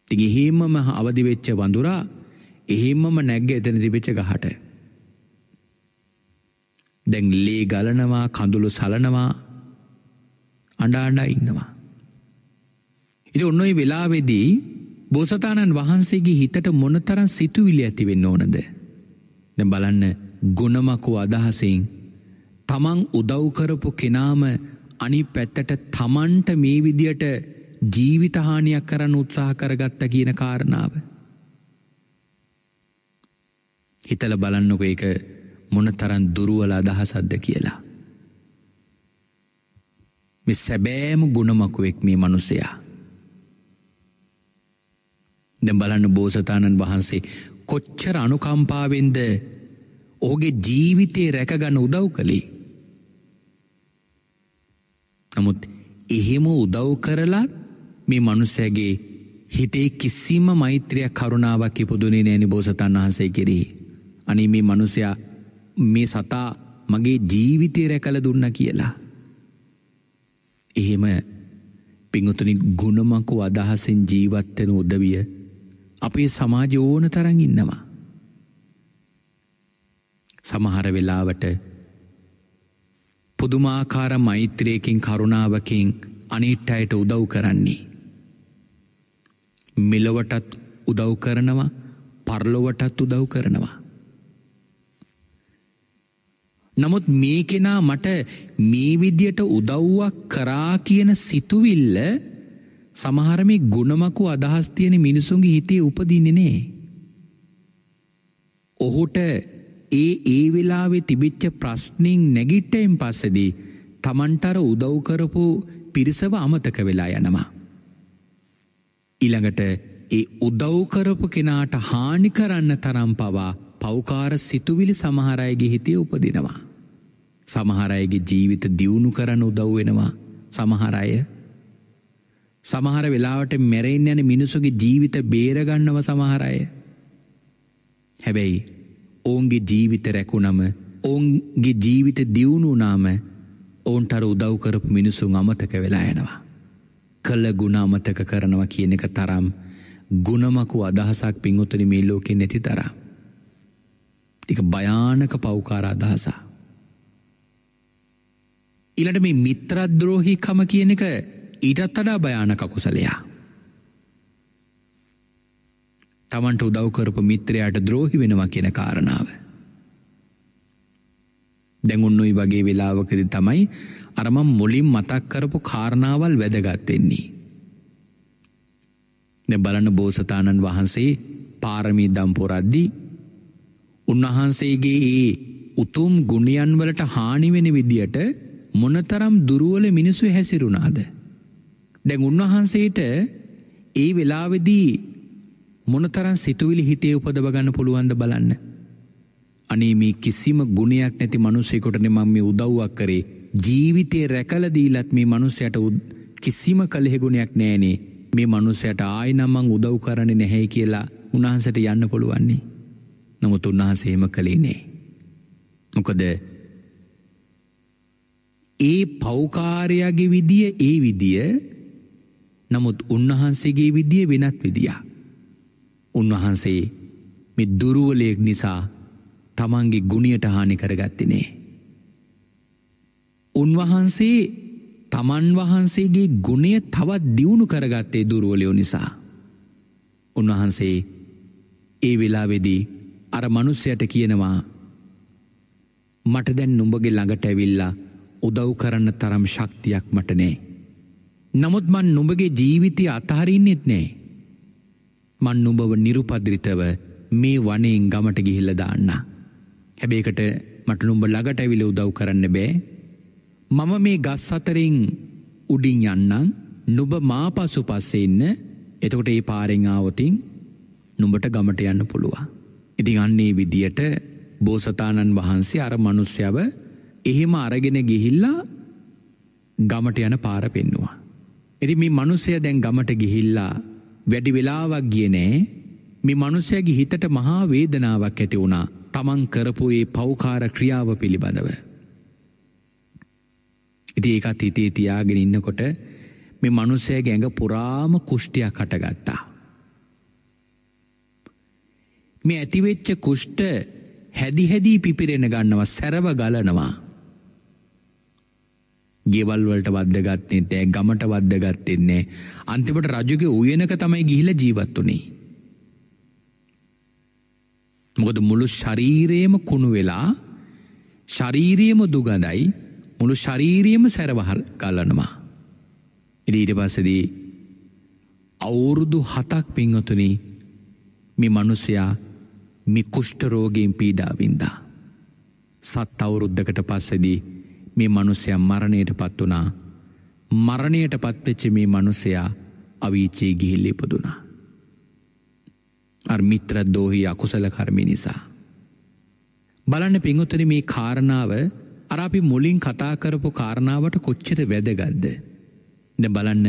තිග එහෙමම අවදිවෙච්ච වඳුරා එහෙම්මම නැග්ග එතන තිබෙච්ච ගහට. දැන් ලේ ගලනවා කඳුළු සලනවා අඩාඩා ඉන්නවා. ඉති ඔන්නොයි වෙලාවෙදී බෝසතාණන් වහන්සේගේ හිතට මොනතරන් සිතුවිලි ඇතිවෙන්න ඕනද. දැ බලන්න ගුණමකු අදහසින් තමන් උදව්කරපු කෙනාම අනි පැත්තට තමන්ට මේ විදියට ජීවිතහානියක් කරන්න උත්සාහ කරගත්ත කියන කාරණාව. හිතල බලන්නක එක මොන තරන් දුරුවල අදහසද්ද කියලා. මෙ සැබෑම ගුණමකුවෙක් මේ මනුසයා. දැ බලන්න බෝසතාණන් වහන්සේ කොච්චර අනුකම්පාවෙන්ද ඕගේ ජීවිතය රැකගන්න උදව් කළේ. නමුත් එහෙම උදව් කරලත් මේ මනුස්සයගේ හිතේ කිසිම මෛත්‍රයක් කරුණාවක් ඉපදුනේ නෑනි බෝසතන් වහන්සේ කෙරේ. අනි මේ මනුසයා මේ සතා මගේ ජීවිතය රැකල දුන්න කියලා. එහෙම පිංහතුනි ගුණමකු අදහසෙන් ජීවත්වෙන උදවිය අපේ සමාජ ඕන තරන් ඉන්නවා. සමහර වෙලාවට පුදුමාකාර මෛත්‍රයකින් කරුණාවකින් අනිට්ට අයට උදව් කරන්නේ. මෙලොවටත් උදව් කරනවා පර්ලොවටත් උදව් කරනවා. නමුත් මේ කෙනා මට මේ විදියට උදව්වක් කරා කියන සිතුවිල්ල සමහරමි ගුණමකු අදහස් තියෙන මිනිසුන්ගේ හිතේ උපදින්නනේ. ඔහුට ඒ ඒ වෙලාවෙ තිබිච්ච ප්‍රශ්නිං නැගිට්ටයෙන් පස්සදී තමන්ටර උදව්කරපු පිරිසව අමතක වෙලා යනවා. ඉළඟට ඒ උදව්කරපු කෙනාට හානි කරන්න තරම් පවා පෞකාර සිතුවිලි සමහරයගේ හිතේ උපදිනවා. සමහරයගේ ජීවිත දියුණු කරන්න උදව් වෙනවා සමහරය සමහර වෙලාවට මැරෙන් යන මිනිසුගේ ජීවිත බේරගන්නව සමහරය හැබැයි ඔවුන්ගේ ජීවිත රැකුණම ඔවුන්ගේ ජීවිත දියුණුනාම ඔවුන්ටර උදව්කරපු මිනිසුන් අමතක වෙලා යනවා. කළ ගුණ අමතක කරනවා කියන එක තරම් ගුණමකු අදහසක් පිංහොතන මේ ලෝකෙ නැති තරම්. ටික භයානක පෞකාර අදහසා. ඉලට මේ මිත්‍රද්‍රෝහිකම කියන එක ඊටත් වඩා භයානක කුසලයා. තමන්ට උදව්කරපු මිත්‍රයාට ද්‍රෝහි වෙනවා කියන කාරණාව. දැඟුන්නොයි වගේ වෙලාවකද තමයි අරම මුලින් මතක් කරපු කාරණාවල් වැදගත්තෙන්නේ. දැ බලන බෝසතාණන් වහන්සේ පාරමී දම්පොරද්දී උන්වහන්සේගේ ඒ උතුම් ගුණියන්වලට හානිවෙන විදියට මොනතරම් දුරුවල මිනිස්සු හැසිරුණාද. දැන් උන්වහන්සේට ඒ වෙලාවෙදී මොනතරන් සිතුවිලි හිතේ උපදවගන්න පුළුවන්ද බලන්න. අනේ මේ කිසිම ගුණයක් නැති මනුස්සෙකොටන මං මේ උදව්වක් කරේ ජීවිතය රැකලදීලත් මේ මනුස්සයට කිසිම කළෙහෙගුණයක් නෑනේ මේ මනුස්සයට ආය නමං උදව් කරන නැහැ කියලා උන්වහන්සට යන්න පුළුවන්නේ. නමුත් උන්වහන්සේම කළේ නෑ. මොකද ඒ පෞකාරයාගේ විදිය ඒ විදිය නමුත් උන්වහන්සේගේ විදිය වෙනත් විදියා. උන්වහන්සේ මෙ දුරුවලයෙක් නිසා තමන්ගේ ගුණියට හානි කරගත්තිනේ. උන්වහන්සේ තමන් වහන්සේගේ ගුණය තවත් දියුණු කරගත්තේ දුරුවලයෝ නිසා. උන්වහන්සේ ඒ වෙලාවෙදී අර මනුස්සයට කියනවා මට දැන් නුඹගේ ළඟට ඇවිල්ලා උදව් කරන්න තරම් ශක්තියක් මටනේ. නමුත් මන් නුඹගේ ජීවිතය අතහරින්නෙත් නෑ. මන් නුඹව නිරුපද්‍රිතව මේ වනයෙන් ගමට ගිහිල්ල දාන්න. හැබේකට මට නුඹ ළඟට ඇවිල උදව් කරන්න බෑ. මම මේ ගස් අතරින් උඩින් යන්නම් නුබ මා පසු පස්සේ ඉන්න එතකොට ඒ පාරෙන් ආවතින් නුඹට ගමට යන්න පුළුවන්. ඉතින් අන්නේ විදියට බෝසතාණන් වහන්සේ අර මනුස්්‍යාව එහෙම අරගෙන ගිහිල්ලා ගමට යන පාර පෙන්නවා. එති මේ මනුස්සය දැන් ගමට ගිහිල්ලා වැඩි වෙලාවක් ගියනෑ මේ මනුස්සයගේ හිතට මහා වේදනාවක් ඇති වුණා තමන් කරපු ඒ පෞකාර ක්‍රියාව පිළිබඳව. ඉති ඒකත් හිතේ තියාගෙන ඉන්නකොට මේ මනුස්සය ගැඟ පුරාම කුෂ්ටියක් කටගත්තා. මේ ඇතිවෙච්ච කුෂ්ට හැදිහැදී පිපිරෙන ගන්නව සැරව ගලනවා. ගෙවල් වලට වද්දගත්තේ නෑ ගමට වද්දගත්තෙන්නේ අන්තිමට රජුගේ උයනක තමයි ගිහිල ජීවත් වනේ. මොකද මුළු ශරීරයම කුණු වෙලා ශරීරියම දුගඳයි මුළු ශරීරියම සැරවහල් කල්ලනවා. ඉඩීට පස්සදී අවුරුදු හතක් පින්වතුනි මේ මනුස්සයා මි කුෂ්ටරෝගයෙන් පීඩාවින්දා. සත් අවුරුද්ධකට පස්සදී මේ මනුස්සයා මරණයට පත් වනා මරණයට පත්වෙච්ච මේ මනුස්සයා අවීචයේ ගිහිල්ල ඉපදුනා. අර් මිත්‍රද්දෝහි අකුසල කර්මි නිසා. බලන්න පිංහොතන මේ කාරණාව අරාපි මුලින් කතා කරපු කාරණාවට කොච්චර වැදගත්ද. ද බලන්න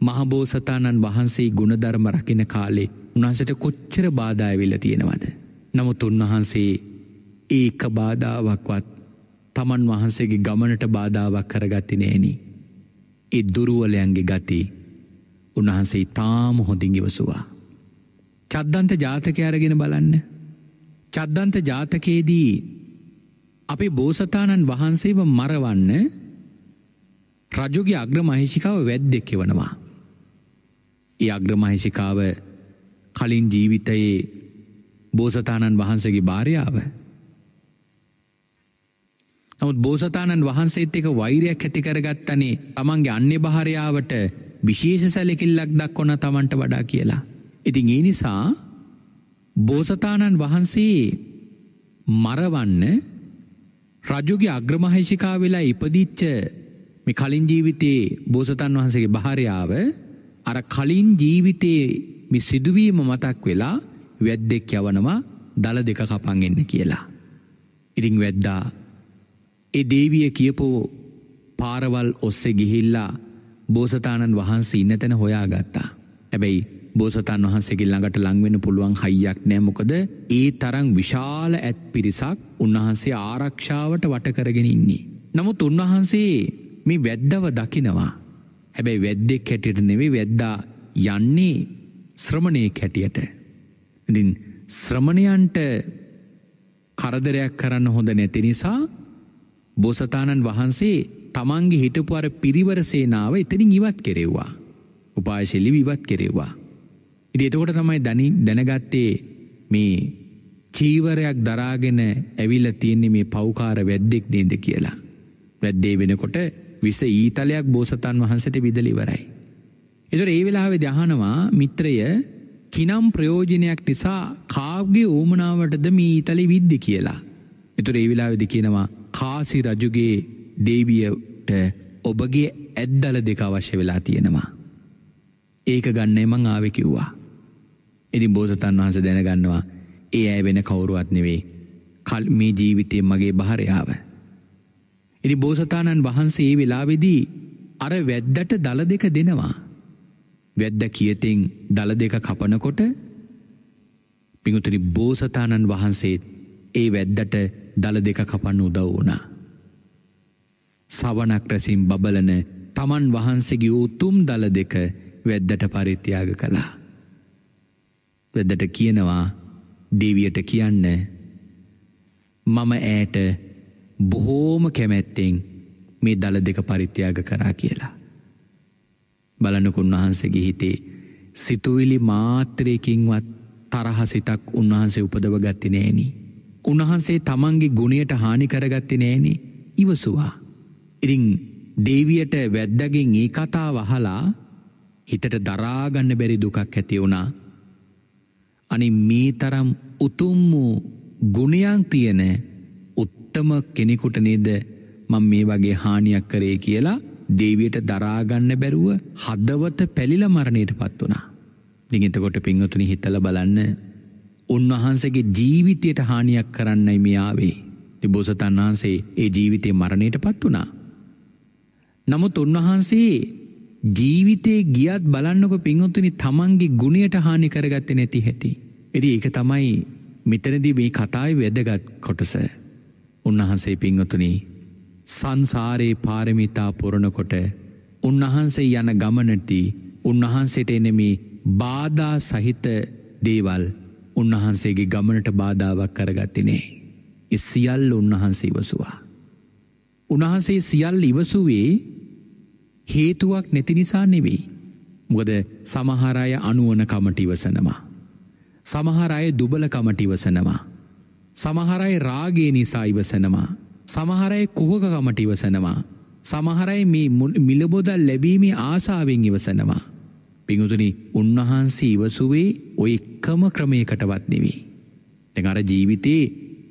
මහබෝසතාණන් වහන්සේ ගුණධර්ම රකින කාලේ උන්හන්සට කොච්චර බාධායවෙල්ල තියෙනවද. නමුත් උන්වහන්සේ ඒක බාධාවක්වත් තමන් වහන්සේගේ ගමනට බාධාවක් කරගත්ති නෑනි. ඒ දුරුවලයන්ගේ ගති උන්වහන්සේ තාම හොඳින් ඉවසවා. චද්දන්ත ජාතකය අරගෙන බලන්න. චද්දන්ත ජාතකයේදී අපි බෝසතාණන් වහන්සේව මරවන්න රජුගේ අග්‍ර මහිෂිකාව වැද්දෙක් එවනවා. ඒ අග්‍ර මහිෂිකාව කලින් ජීවිතයේ බෝසතාණන් වහන්සගේ භාරයාව. නමුත් බෝසතාණන් වහන්සේත් එක වෛරයක් ඇති කරගත්තනේ තමන්ගේ අන්‍ය භාරයාවට විශේෂ සැලකිල්ලක් දක්කොන තමන්ට වඩා කියලා. ඉතින් ඒ නිසා බෝසතාණන් වහන්සේ මරවන්න රජුගේ අග්‍රමහිෂිකා වෙලා ඉපදිච්ච මේ කලින් ජීවිතයේ බෝසතන් වහන්සේගේ භාරයාව අර කලින් ජීවිතයේ මි සිදුවීම මතක් වෙලා වැද්දෙක් යවනවා දළ දෙක කපන් එන්න කියලා. ඉරිං වැද්දා ඒ දේවිය කියපෝ පාරවල් ඔස්සෙ ගිහිල්ලා බෝසතාණන් වහන්සේ ඉන්න තැන හොයා ගත්තා. හැබැයි බෝසතන් වහන්සේගේ ළඟට ලංවෙන පුළුවන් හයියක් නෑමොකද ඒ තරං විශාල ඇත් පිරිසක් උන්වහන්සේ ආරක්ෂාවට වටකරගෙන ඉන්නේ. නමුත් උන්වහන්සේ මේ වැද්දව දකිනවා. හැබැයි වැද්දෙක් හැටියට නෙවේ වැද්දා යන්නේ ශ්‍රමණය කැටියට. ඉතින් ශ්‍රමණයන්ට කරදරයක් කරන්න හොඳ නැති නිසා බෝසතාණන් වහන්සේ තමන්ගේ හිටපු අර පිරිවර සේනාව එතනින් ඉවත් කෙරෙව්වා. උපාශෙල්ලි විවත් කෙරෙව්වා. ඉති එතකොට තමයි දනි දැනගත්තේ මේ චීවරයක් දරාගෙන ඇවිල්ල තියෙන්නේ මේ පෞකාර වැද්දෙක් නේද කියලා. වැද්දේ වෙනකොට විස ඊතලයක් බෝසතන් වහන්සට විදලිවරයි. එතුර ඒ වෙලාවෙ දහනවා මිත්‍රය කිනම් ප්‍රයෝජනයක් නිසා කාග්ගේ ඕමනාවටද මේ ඊතලි විද්දි කියලා. එතුර ඒ වෙලාවෙදි කියනවා කාසි රජුගේ දේවියට ඔබගේ ඇද්දල දෙක අවශ්‍ය වෙලා තියෙනවා. ඒක ගන්නේ මං ආවෙකිව්වා. ඉතින් බෝසතන් වහස දැනගන්නවා ඒ ඇය වෙන කවුරුවත් නෙවේ කල් මේ ජීවිතය මගේ භාරයාව. ඉති බෝසතාණන් වහන්සේ ඒ වෙලාවෙදී අර වැද්දට දළ දෙක දෙනවා. වැද්ද කියතෙන් දළ දෙක කපනකොට පිඟුතුනි බෝසතාණන් වහන්සේත් ඒ වැද්දට දළ දෙක කපන්න උදව් වුණා. සවනක් රැසින් බබලන තමන් වහන්සේගේ උතුම් දළ දෙක වැද්දට පරිත්‍යාග කළා. වෙදට කියනවා දේවියට කියන්න මම ඇයට බොහෝම කැමැත්තෙන් මේ දළ දෙක පරිත්‍යාග කරා කියලා. බලනකුන් වහන්සේගේ හිතේ සිතුවිලි මාත්‍රයකින්වත් තරහසිතක් උන්වහන්සේ උපදව ගත්ති නෑනි. උන්වහන්සේ තමන්ගේ ගුණයට හානි කරගත්ති නෑනි ඉවසවා. ඉරිං දේවියට වැද්දගෙන් ඒ කතා වහලා හිතට දරාගන්න බැරි දුකක් ඇති වුණා අනි මේ තරම් උතුම් වූ ගුණයන් තියෙන උත්තම කෙනෙකුට නේද මං මේ වගේ හානියක් කරේ කියලා දේවයට දරාගන්න බැරුව හදවත පැලිල මරණයට පත් වනා. දිගිතකොට පිංහතුනි හිතල බලන්න උන්වහන්සගේ ජීවිතයට හානියක් කරන්නයි මියාවේ තිබෝසතන් වහන්සේ ඒ ජීවිතය මරණයට පත් වනා. නමුත් උන්වහන්සේ ජීවිතේ ගියත් බලන්නක පිංහොතුනි තමන්ගේ ගුණයට හානි කරගත්ත නැති හැටි. එදි ඒක තමයි මෙතනදී මේ කතායි වැදගත් කොටස. උන්වහන්සේ පිංහතුනි සංසාරයේ පාරමිතා පුරණකොට උන්වහන්සේ යන ගමනටි උන්වහන්සේට එනෙමි බාධා සහිත දේවල් උන්වහන්සේගේ ගමනට බාධාවක් කරගත්තිනේ. ඉස්සිියල්ල උන්වහන්සේ වසවා. උන්වහන්සේ සියල් ඉවසුවේ හේතුවක් නැති නිසා නෙවෙයි. මොකද සමහරය අනුවන කමට ඉවසනවා. සමහරය දුබල කමට ඉවසනවා. සමහරයි රාගේ නිසා ඉවසනවා. සමහරයි කුහකකමට ඉවසනවා. සමහරයි මේ මිලබොදල් ලැබීමේ ආසාාවෙන් ඉවසනවා. පිඟුතුනි උන්වහන්සේ ඉවසුවේ ඔය එක්කම ක්‍රමයකටවත් නෙවී. තැඟර ජීවිතේ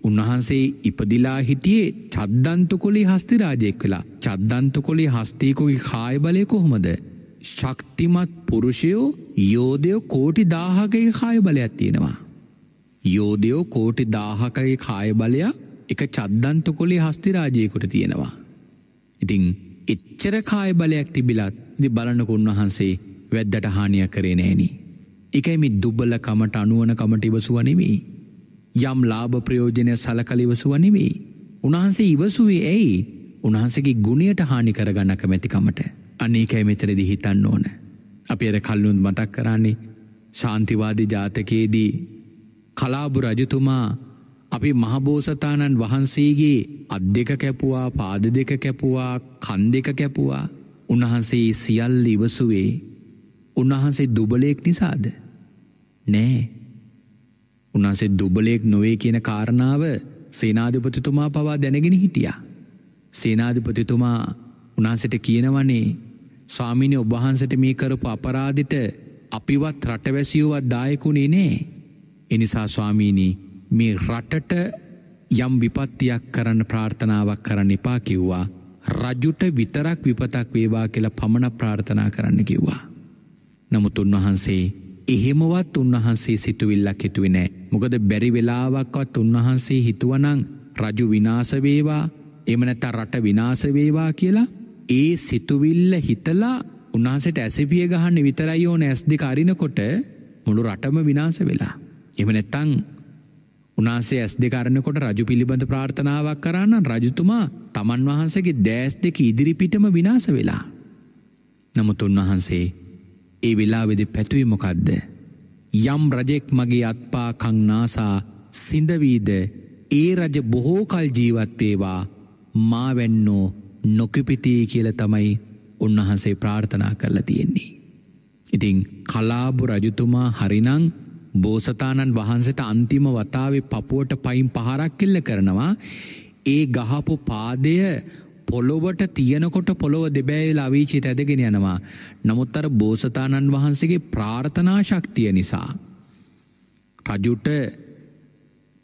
උන්වහන්සේ ඉපදිලා හිටියේ චද්දන්තු කොලේ හස්තිරාජයෙක් වෙලා චද්දන්තු කොලේ හස්තීකොගේ කාය බලය කොහොමද. ශක්තිමත් පුරුෂයෝ යෝධයෝ කෝටි දාහකගේ කාය බලයක් තියෙනවා. යෝධයෝ කෝටි දාහකගේ කාය බලයක් එක චද්දන්තු කොලේ හස්තිරාජයකුට තියෙනවා. ඉතිං එච්චර කාය බලයක් තිබිලත් දි බලනක උන්වහන්සේ වැද්දට හානිය කරේ නෑනි. එකයි මි දුබල කමට අනුවන කමට ඉවසුවනෙමී. යම් ලාභ ප්‍රයෝජනය සලකල ඉවසුවනෙමී. උන්වහන්සේ ඉවසුවේ ඇයි උන්හන්සගේ ගුණයට හානි කරගන්න කමැතිකමට අනේකැයි මෙතරදි හිතන්න ඕන. අපි අර කල්ලුන් මතක් කරන්නේ ශාන්තිවාදි ජාතකයේදී කලාබු රජතුමා අපි මහබෝසතාණන් වහන්සේගේ අත් දෙක කැපුවා පාද දෙක කැපුවා කන් දෙක කැපුවා උන්වහන්සේ සියල්ල ඉවසුවේ උන්වහන්සේ දුබලයෙක් නිසාද? නෑ. උන්වහන්සේ දුබලයෙක් නොවේ කියන කාරණාව සේනාධිපතිතුමා පවා දැනගෙන හිටියා. සේනාධිපතිතුමා උනාසට කියනවනේ ස්වාමිනි ඔබහන්සට මේ කරපු අපරාධිට අපිවත් රටවැසියෝවත් දායකුණේ නෑ. එනිසා ස්වාමීනී මේ රටට යම් විපත්තියක් කරන්න ප්‍රාර්ථනාවක් කරන්න එපා කිව්වා. රජුට විතරක් විපතක් වේවා කියලා පමණ ප්‍රාර්ථනා කරන්න කිව්වා. නමුත් උන්වහන්සේ එහෙමවත් උන්වහන්සේ සිතුවිල්ලක් හිතුවේ නෑ. මොකද බැරි වෙලාවක්වත් උන්වහන්සේ හිතුවනං රජු විනාසවේවා එමනැත රට විනාසවේවා කියලා ඒ සිතුවිල්ල හිතලා උන්වහන්සට ඇසිපිය ගහන්න විතරයි ඕන ඇස් දෙක අරිනකොට මුළු රටම විනාස වෙලා. එම නැත්තං උනාසේ ඇස් දෙකරනකොට රජු පිළිබඳ ප්‍රාර්ථනාවක් කරන්න රජතුමා තමන් වහන්සගේ දෑස් දෙක ඉදිරිපිටම විනාස වෙලා. නමුත් උන්වහන්සේ ඒ වෙලාවෙදි පැතුයි මොකක්ද. යම් රජෙක් මගේ අත්පා කංනාසා සිඳවීද ඒ රජ බොහෝ කල් ජීවත්තේවා මාවැන්නෝ නොකිපිතී කියල තමයි උන්වහන්සේ ප්‍රාර්ථනා කරලා තියෙන්නේ. ඉතිං කලාබු රජතුමා හරිනං බෝසතාණන් වහන්සට අන්තිම වතාවේ පපුුවට පයින් පහරක් කෙල්ල කරනවා ඒ ගහපු පාදය පොළොවට තියනකොට පොළොව දෙබෑල් අවීචිත ඇදගෙන යනවා. නමුත් අර බෝසතාණන් වහන්සේගේ ප්‍රාර්ථනා ශක්තිය නිසා. රජුට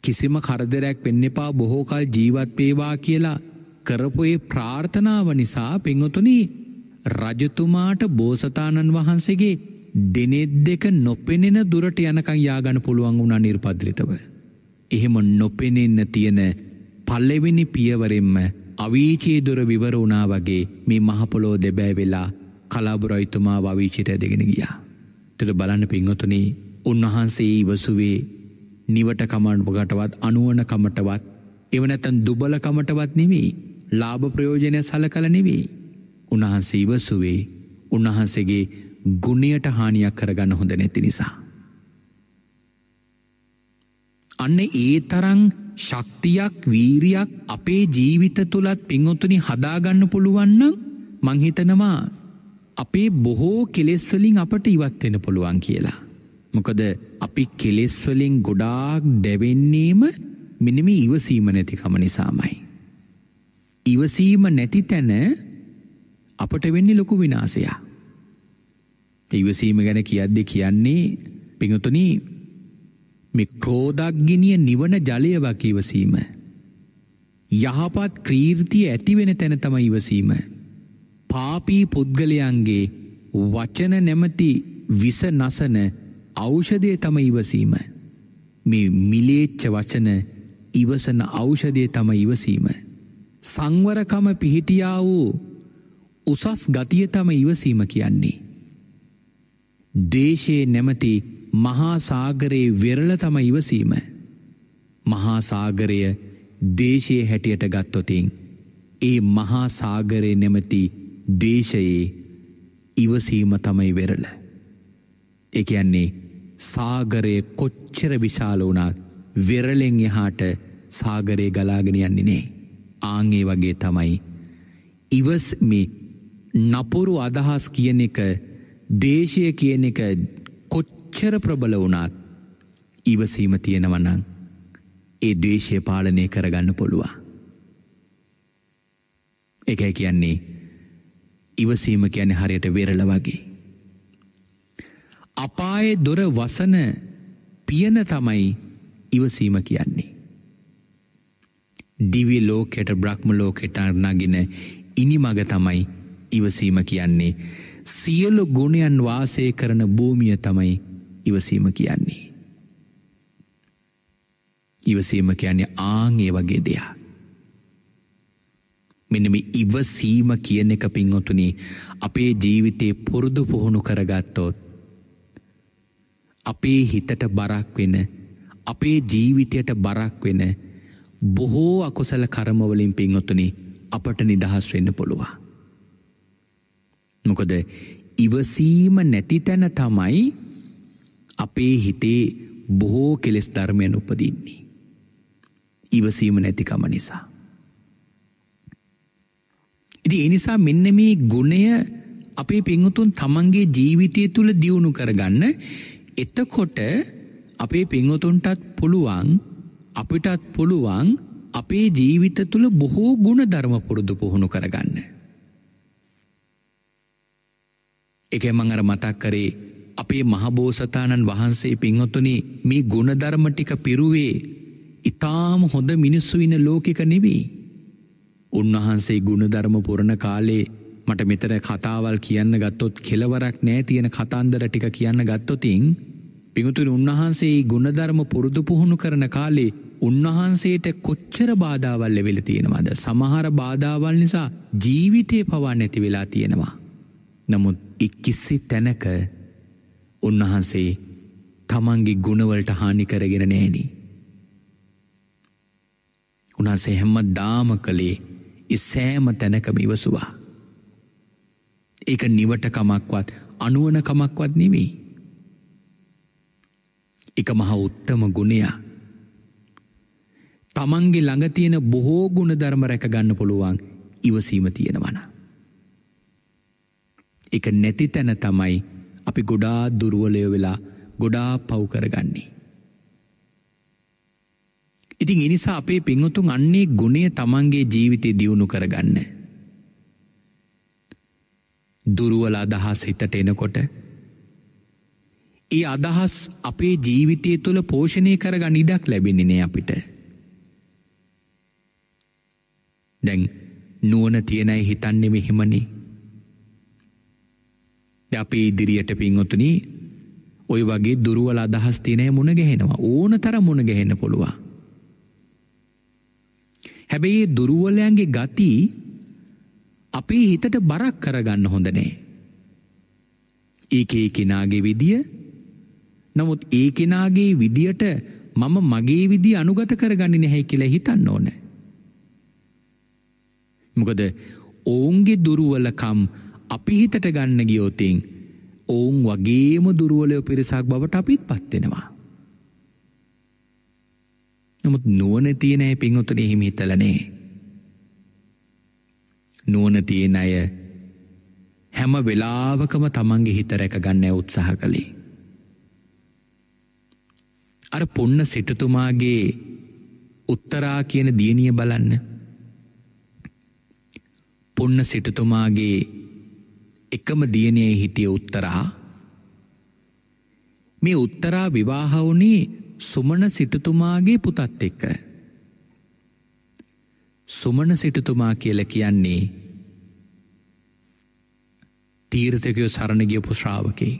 කිසිම කරදරැක් වෙන්න එපා බොහෝකල් ජීවත් වේවා කියලා කරපුයේ ප්‍රාර්ථනාව නිසා පෙංගොතුනි රජතුමාට බෝසතාණන් වහන්සේගේ දෙනෙත් දෙක නොපෙනෙන දුරට යනකං යාගන පුළුවන් වුණා නිර්පද්‍රිතව. එහෙම නොපෙනෙන්න තියෙන පල්ලෙවෙනි පියවරෙන්ම අවීචයේ දුර විවර වුණා වගේ මේ මහපොලෝ දෙබෑ වෙලා කලාබුරයිතුමා වවීචිට ඇදගෙන ගියා. තට බලන්න පින්ගොතුනී උන්වහන්සේ ඉවසුවේ නිවට කමන්පගටවත් අනුවන කමටවත් එවනැතන් දුබල කමටවත් නෙවෙයි ලාභ ප්‍රයෝජනය සල කළ නෙවෙයි. උන්වහන්සේ ඉවසුවේ උන්වහන්සේගේ ගුණයට හානියක් කරගන්න හොඳ නැති නිසා. අන්න ඒ තරං ශක්තියක් වීරියක් අපේ ජීවිත තුළත් පින්ඔතුනි හදාගන්න පුළුවන්නම් මංහිතනවා අපේ බොහෝ කෙලෙස්වලින් අපට ඉවත්වෙන පුළුවන් කියලා. මොකද අපි කෙලෙස්වලින් ගොඩාක් දැවෙන්නේම මිනිම ඉවසීම නැතිකම නිසාමයි. ඉවසීම නැති තැන අපට වෙන්නේ ලොකු විනාසයා. ඉවසීම ගැන කියද්දි කියන්නේ පිඟතුනී මෙ ක්‍රෝදක්ගිනිය නිවන ජලයවක් ඉවසීම. යහපත් ක්‍රීර්තිය ඇතිවෙන තැන තම ඉවසීම. පාපී පුද්ගලයන්ගේ වචන නැමති විස නසන ඖෂදය තම ඉවසීම. මේ මිලේච්ච වචන ඉවසන ඖෂදය තම ඉවසීම. සංවරකම පිහිටියා වූ උසස් ගතිය තම ඉවසීම කියන්නේ. දේශයේ නැමති මහාසාගරයේ වෙරල තම ඉවසීම. මහාසාගරය දේශයේ හැටියට ගත්තොතින් ඒ මහාසාගරය නැමති දේශයේ ඉවසීම තමයි වෙරල. එකයන්නේ සාගරය කොච්චර විශාල වුණත් වෙරලෙන් එහාට සාගරයේ ගලාගෙන යන්නේ නේ. ආංගේ වගේ තමයි ඉවස් මේ නපුරු අදහස් කියන එක දේශය කියන එක කොච්චර ප්‍රබල වුණාත් ඉවසීම තියෙනවනං ඒ දේශය පාලනය කරගන්න පුළුවා. එකයි කියන්නේ ඉවසීම කියන හරියට වෙරල වගේ. අපායේ දොර වසන පියන තමයි ඉවසීම කියන්නේ. දිවි ලෝකෙට බ්‍රහ්ම ලෝකෙට අරනගෙන ඉනි මග තමයි ඉවසීම කියන්නේ. සියලු ගුණයන් වාසය කරන භූමිය තමයි ඉවසීම කියන්නේ. ඉවසීම කියන්නේ ආංගේ වගේ දෙයක්. මෙනම ඉවසීම කියන එක පින්ඔතුනි අපේ ජීවිතේ පුරුදු පුහුණු කරගත්තොත්. අපේ හිතට බරක් වෙන අපේ ජීවිතයට බරක් වෙන බොහෝ අකුසල කරමවලින් පින්ඔතුනි අපට නිදහස් වෙන්න පුළුවන්. මොකද ඉවසීම නැති තැන තමයි අපේ හිතේ බොහෝ කෙලෙස් ධර්මයන් උපදින්නේ. ඉවසීම නැතිකම නිසා. ඉති එනිසා මෙන්න මේ ගුණය අපේ පිංහතුන් තමන්ගේ ජීවිතය තුළ දියුණු කරගන්න එතකොට අපේ පිංහතුන්ටත් පුළුවන් අපිටත් පුළුවන් අපේ ජීවිත තුළ බොහෝ ගුණ ධර්ම පුරුදු පුහුණු කරගන්න. එක මං අර මතක් කරේ අපේ මහබෝසතාණන් වහන්සේ පින්හොතුනි මේ ගුණධර්ම ටික පිරුවේ ඉතාම හොඳ මිනිස්සු ඉන ලෝකික නෙවී. උන්වහන්සේ ගුණධර්ම පුරණ කාලේ මට මෙතර කතාවල් කියන්න ගත්තොත් කෙලවරක් නෑ තියෙන කතන්දර ටික කියන්න ගත්තොතින් පිඟුතුන් උන්වහන්සේ ගුණධර්ම පුරුදු පුහුණු කරන කාලේ උන්වහන්සේට කොච්චර බාධාවල් ලෙවෙල තියෙනවාද සමහර බාධාවල් නිසා ජීවිතය පවා නැති වෙලා තියෙනවා. නමුත් ඉක්කිස්සි තැනක උන්වහන්සේ තමන්ගේ ගුණවලට හානි කරගෙන නෑනී. උන්හන්සේ හැම්ම දාම කළේ ඉස්සෑම තැනකම ඉවසවා. ඒක නිවට කමක්වත් අනුවන කමක්වත් නෙවෙයි. එක මහ උත්තම ගුණයක්. තමන්ගේ ළඟ තියෙන බොහෝ ගුණ ධර්ම රැක ගන්න පුළුවන් ඉවසීම තියෙනවන. එක නැති තැන තමයි අපි ගොඩා දුරුවලය වෙලා ගොඩා පව් කරගන්නේ. ඉතින් එනිසා අපේ පිංහතුන් අන්නේ ගුණය තමන්ගේ ජීවිතය දියුණු කරගන්න. දුරුවල අදහස් හිතට එනකොට ඒ අදහස් අපේ ජීවිතය තුළ පෝෂණය කරග නිදක් ලැබෙනෙනේ අපිට. දැන් නුවන තියෙනයි හිතන්නෙම හිමනි. අපේ ඉදිරියට පින්ඔතුනි ඔය වගේ දුරුවල අදහස් තිනය මුණ ගැහෙනවා ඕන තර මුණ ගැහෙන්න පුළුවන්. හැබැයි දුරුවලයන්ගේ ගති අපේ හිතට බරක් කරගන්න හොඳනේ. ඒක ඒ කෙනාගේ විදිය නමුත් ඒ කෙනාගේ විදියට මම මගේ විදි අනුගත කරගන්න නැහැයි කියලා හිතන්න ඕන. මොකද ඔවුන්ගේ දුරුවලකම් අපි හිතට ගන්න ගියෝතින් ඔවුන් වගේම දුරුවලය පිරිසක් බවට අපිත් පත්වෙනවා. නමුත් නුවන තියෙන ඇ පින්වතුන හිමි හිතලනේ. නුවන තියෙන අය හැම වෙලාවකම තමන්ගේ හිත රැක ගන්න උත්සාහ කළේ. අර පුන්න සිටතුමාගේ උත්තරා කියන දියණිය බලන්න. පුන්න සිටතුමාගේ එකම දියණයේ හිටිය උත්තරා මේ උත්තරා විවාහ වුණේ සුමන සිටතුමාගේ පුතත් එක්ක. සුමන සිටතුමා කියල කියන්නේ තීර්ථකයෝ සරණගියපු ශ්‍රාවකේ.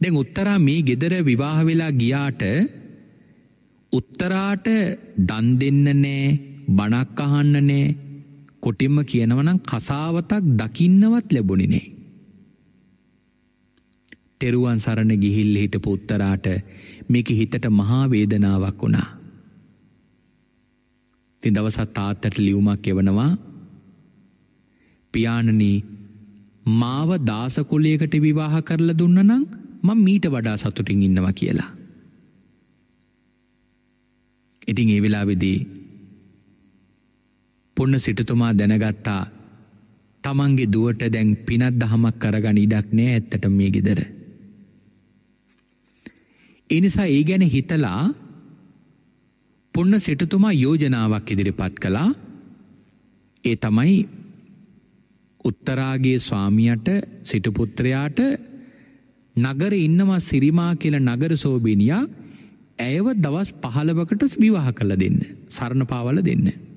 දැන් උත්තරා මේ ගෙදර විවාහ වෙලා ගියාට උත්තරාට දන් දෙන්න නෑ බණක් අහන්න නෑ කොටිම්ම කියනවනම් කසාවතක් දකින්නවත් ලැබුණිනේ. තෙරුවන් සරණ ගිහිල් හිටපු උත්තරාට මේක හිතට මහා වේදනාවක් වුණා. ති දවසත් තාත්තට ලියවමක් එවනවා පියාණනී මාව දාසකුලයකට විවාහ කරලා දුන්න නං මං මීට වඩා සතුටින් ඉන්නවා කියලා. ඉතින් ඒ වෙලා වෙදී පොන්න සිටතුමා දැනගත්තා තමන්ගේ දුවට දැන් පිනත් දහමක් කරගන ඉඩක් නෑ ඇත්තට මේ ගෙදර. එනිසා ඒ ගැන හිතලා පුන්න සිටතුමා යෝජනාවක් ඉදිරිපත් කළා ඒ තමයි උත්තරාගේ ස්වාමියට සිටපුත්‍රයාට නගර ඉන්නවා සිරිමා කියල නගර සෝබිනියා ඇයව දවස් පහළවකට විවාහ කළ දෙන්න සරණ පාවල දෙන්න.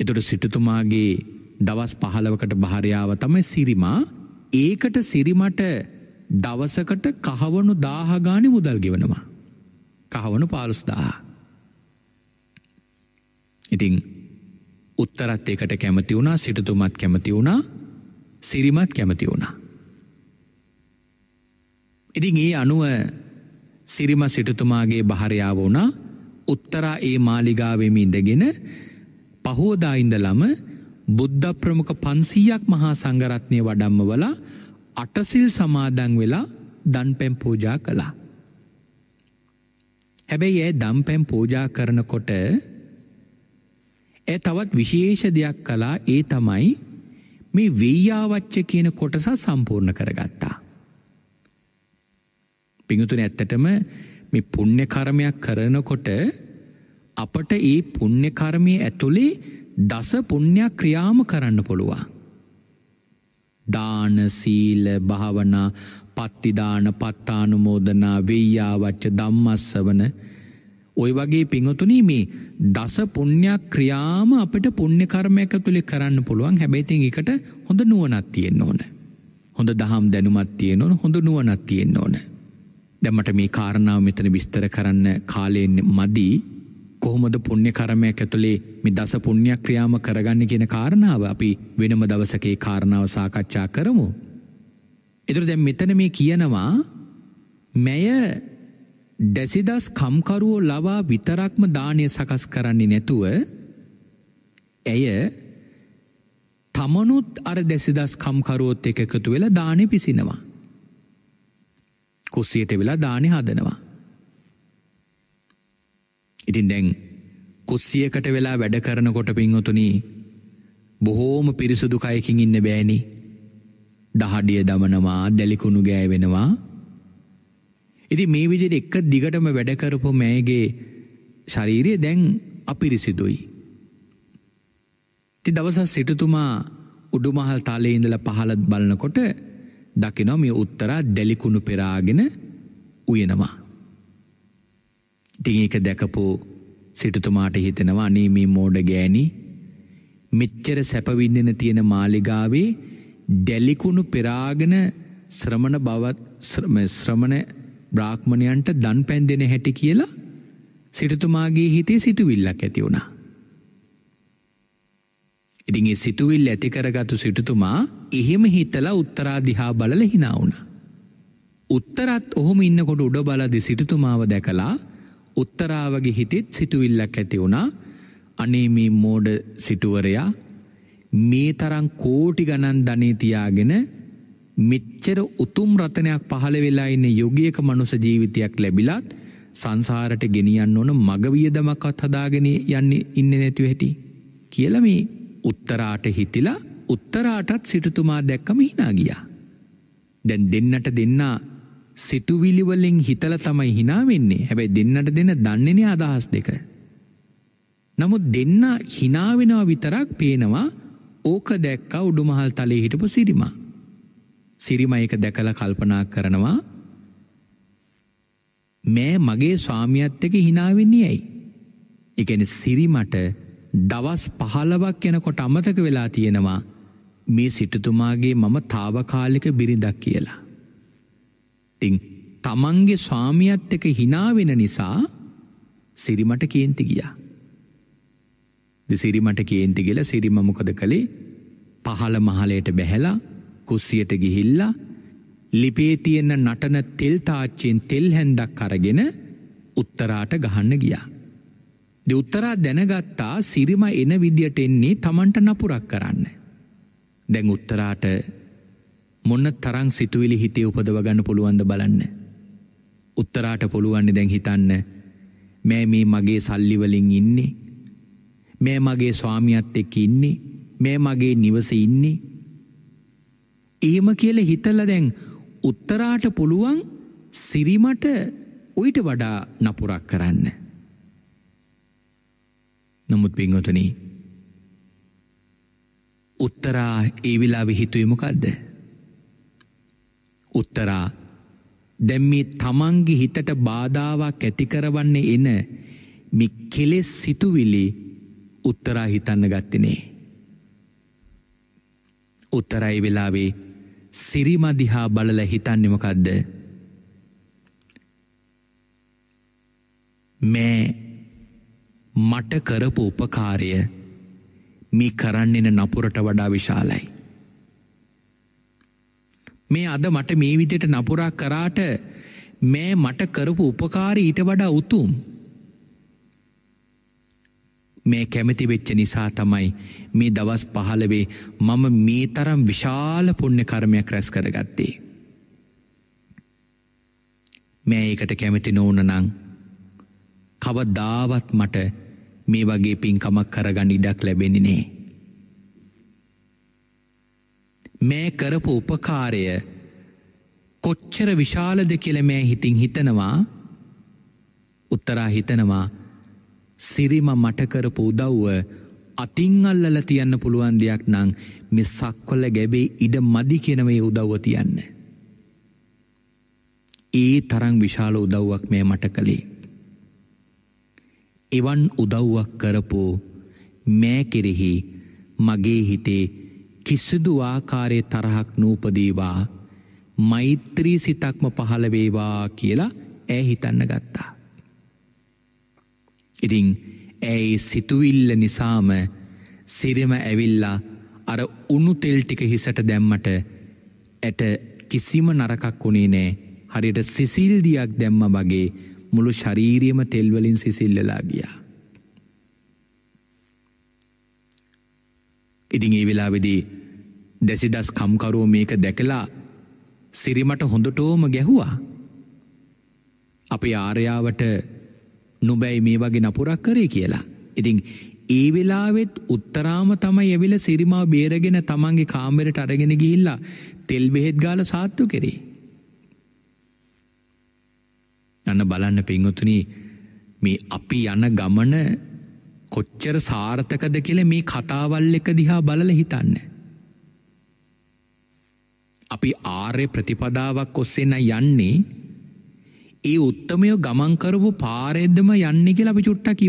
එතොට සිටතුමාගේ දවස් පහළවකට භාරයාව තමයි සිරිමා ඒකට සිරිමට දවසකට කහවනු දාහගානි මුදල් ගෙවනවා. කහවනු පාලුස්දාහ. ඉතිං උත්තරත් එකට කැමති වුණා සිටතුමත් කැමති වුණා සිරිමත් කැමති වුණා. ඉතින් ඒ අනුව සිරිම සිටතුමාගේ භාරයාව වුණා උත්තරා ඒ මාලිගාවෙම ඉඳගෙන පහෝදායින්දලම බුද්ධ ප්‍රමුඛ පන්සීයක් මහා සංගරත්නය වඩම්ම වල අටසිල් සමාදං වෙලා දන් පැම් පූජා කළා. හැබැයි ඇ දම් පැම් පූජා කරනකොට ඇ තවත් විශේෂ දෙයක් කලා ඒ තමයි මේ වෙയ്‍යාවච්ච කියන කොටස සම්පූර්ණ කරගත්තා. පිඟුතුන ඇත්තටම මේ පුුණ්‍ය කරමයක් කරනකොට අපට ඒ පුුණ්‍ය කර්මය ඇතුළේ දස පුුණ්‍යයක් ක්‍රියාම කරන්න පුළුවන්. දාන සීල භාවනා පත්තිදාන පත්තානුමෝදනා වෙയ്‍යාවච්ච දම්මස්සවන ඔය වගේ පිංහතුනී මේ දස පුුණ්‍යයක් ක්‍රියාම අපට පුුණ්‍ය කර්මයක තුළි කරන්න පුළුවන් හැබැයිතින් එකට හොඳ නුවනත් තියෙන් ඕන. හොඳ දහම් දැනුමත් තියෙන් ඕන හොඳ නුවනත් තියෙන් ඕන. දැමට මේ කාරණාව මෙතන විස්තර කරන්න කාලයෙන් මදී කොහොමද පුුණ්‍ය කරමයක් ඇතුළේ මේ දස පුුණ්‍යයක් ක්‍රියාම කරගන්න කියෙන කාරණාව අපි වෙනම දවසකේ කාරණාව සාකච්ඡා කරමු. එතුර දැම් මෙතන මේ කියනවා මැය දැසිදස් කම්කරුවෝ ලවා විතරක්ම දානය සකස් කරන්නේ නැතුව ඇය තමනුත් අර දැසිදස් කම්කරුවොත් එක එකතු වෙලා දානය පිසිනවා. කුස්සියට වෙලා දානය හදනවා. ඉතින් දැන් කුස්සියකට වෙලා වැඩ කරනකොට පින්වතුනී බොහෝම පිරිසුදු කයකින් ඉන්න බෑනි දහඩිය දමනවා දැලිකුණු ගෑවෙනවා ඉති මේ විදිට එක්ක දිගටම වැඩකරපු මෑගේ ශරීරය දැන් අපිරිසිදුයි. ති දවසස් සිටතුමා උඩුමහල් තාලේ ඉඳල පහලත් බලනකොට දකිනොම මේ උත්තරා දැලිකුණු පෙරාගෙන උයනවා. ඉතිං ඒක දැකපු සිටතුමාට හිතෙනවා අනේ මේ මෝඩ ගෑනි මෙච්චර සැපවිඳන තියෙන මාලිගාවේ දැලිකුණු පෙරාගෙන ශ්‍රමණ බවත් ශ්‍රමණ බ්‍රාහ්මණයන්ට දන් පැන්දෙන හැටි කියලා සිටතුමාගේ හිතේ සිතුවිල්ලක් ඇති වුණා. ඉතින් ඒ සිතුවිල් ඇතිකරගතු සිටතුමා එහෙම හිතලා උත්තරාදිහා බලල හිනාවුණ. උත්තරත් ඔහොම ඉන්නකොට උඩ බලදි සිටතුමාව දැකලා උත්තරාවගේ හිතෙත් සිතුවිල්ලක් ඇති වුණා අනේමී මෝඩ සිටුවරයා මේ තරං කෝටි ගණන් ධනීතියාගෙන මෙච්චර උතුම් රතනයක් පහළ වෙලා ඉන්න යොගියක මනුස ජීවිතයක් ලැබිලත් සංසාරට ගෙනියන්න ඕන මගවියදමක්වත් හදාගෙන යන්න ඉන්න නැතිව හැටි. කියලම උත්තරාට හිතිලා උත්තරාටත් සිටතුමා දැක්කම හිනා ගියා. දැන් දෙන්නට දෙන්නා සිතුවිලිවලින් හිතල තමයි හිනා වෙන්නේ හැබැයි දෙන්නට දෙන්න දන්නේන අදහස් දෙක. නමුත් දෙන්න හිනාවෙනවා විතරක් පේනවා ඕක දැක්ක උඩුමහල් තලේ හිටපු සිරිමා. සිරිම එක දැකල කල්පනා කරනවා මෑ මගේ ස්වාමියත් එක හිනාවෙන්නේ ඇයි. එකන සිරිමට දවස් පහලවක් යනකොට අමතක වෙලා තියෙනවා මේ සිටතුමාගේ මම තාවකාලික බිරිඳක් කියලා. තිං තමන්ගේ ස්වාමියත් එක හිනාවෙන නිසා සිරිමට කේන්ති ගියා. සිරිමට කේන්ති කියල සිරිම මොකද කළේ පහළ මහලයට බැහැලා කුස්සියට ගිහිල්ලා ලිපේ තියෙන්න නටන තෙල් තාච්චයෙන් තෙල් හැන්දක් අරගෙන උත්තරාට ගහන්න ගියා. දෙ උත්තරා දැනගත්තා සිරිම එන විදියට එන්නේ තමන්ට නපුරක් කරන්න. දැන් උත්තරාට මොන්න තරං සිතුවිලි හිතේ උපදව ගන්න පුළුවන්ද බලන්න. උත්තරාට පුළුවන්නේ දැන් හිතන්න මෑ මේ මගේ සල්ලිවලින් ඉන්නේ. මේ මගේ ස්වාමියත් එක්ක ඉන්නේ මේ මගේ නිවස ඉන්නේ එහෙම කියල හිතල්ල දැන් උත්තරාට පුළුවන් සිරිමට ඔයිට වඩා නපුරක් කරන්න. නමුත් පින්ගොතන උත්තරා ඒ වෙලා විහිතුවමකක්ද. උත්තරා දැම්මේ තමන්ගේ හිතට බාධාවක් ඇතිකරවන්නේ එන මි කෙලෙස් සිතුවිලි උත්තරා හිතන්න ගත්තනේ. උත්තරයි වෙලාවේ සිරිමදිහා බලල හිතන්නෙමකක්ද. මේ මට කරපු උපකාරය මේ කරන්නෙන නපුරට වඩා විශාලයි. මේ අද මට මේ විදියට නපුරා කරාට මේ මට කරපු උපකාරී ඊට වඩා උතුම්. මේ කැමති වෙච්ච නිසා තමයි මේ දවස් පහළවේ මම මේ තරම් විශාල පුුණ්‍ය කර්මයක් රැස් කරගත්තේ. මේ ඒකට කැමති නොවන නං කවදාවත් මට මේ වගේ පින්කමක් කරගන්න ඉඩක් ලැබෙනිනේ. මේ කරපු උපකාරය කොච්චර විශාලද කියලමෑ හිතින් හිතනවා උත්තරා හිතනවා සිරිම මටකරපු උදව්ව අතිං අල්ලල තියන්න පුළුවන් දෙයක් නං මෙ සක්කොල්ල ගැබේ ඉඩ මදි කෙනවේ උදව්ව තියන්න. ඒ තරං විශාල උදව්වක් මේ මට කළේ. එවන් උදව්වක් කරපු මෑ කෙරෙහි මගේ හිතේ කිසිදු ආකාරය තරහක් නූපදීවා මෛත්‍රී සිතක්ම පහළවේවා කියලා ඇ හිතන්න ගත්තා. ඉතිං ඇයි සිතුවිල්ල නිසාම සිරම ඇවිල්ලා අර උනු තෙල්ටික හිසට දැම්මට ඇට කිසිම නරකක් වුණේ නෑ හරියට සිසිල්දියක් දැම්ම වගේ මුළු ශරීරියම තෙල්වලින් සිසිල්ලලා ගියා. ඉතිං ඒ වෙලාවෙදී දැසිදස් කම්කරුව මේක දැකලා සිරිමට හොඳටෝම ගැහුවා. අපේ ආර්යාවට නොබැයි මේ වගේ නපුරක් කරේ කියලා. ඉතිං ඒ වෙලාවෙත් උත්තරාම තමයි ඇවිල සිරිමා බේරගෙන තමන්ගේ කාමරට අරගෙන ගිහිල්ලා තෙල් බෙහෙත් ගාල සාත්තු කෙරේ. යන්න බලන්න පිංහතුන මේ අපි යන ගමන කොච්චර සාර්ථකද කියල මේ කතාවල් එක දිහා බලල හිතන්න. අපි ආර්ය ප්‍රතිපදාවක් ඔස්සෙන යන්නේ ඒ උත්තමය ගමන්කරපු පාරෙද්දම යන්න කියලා අපි චුට්ටක්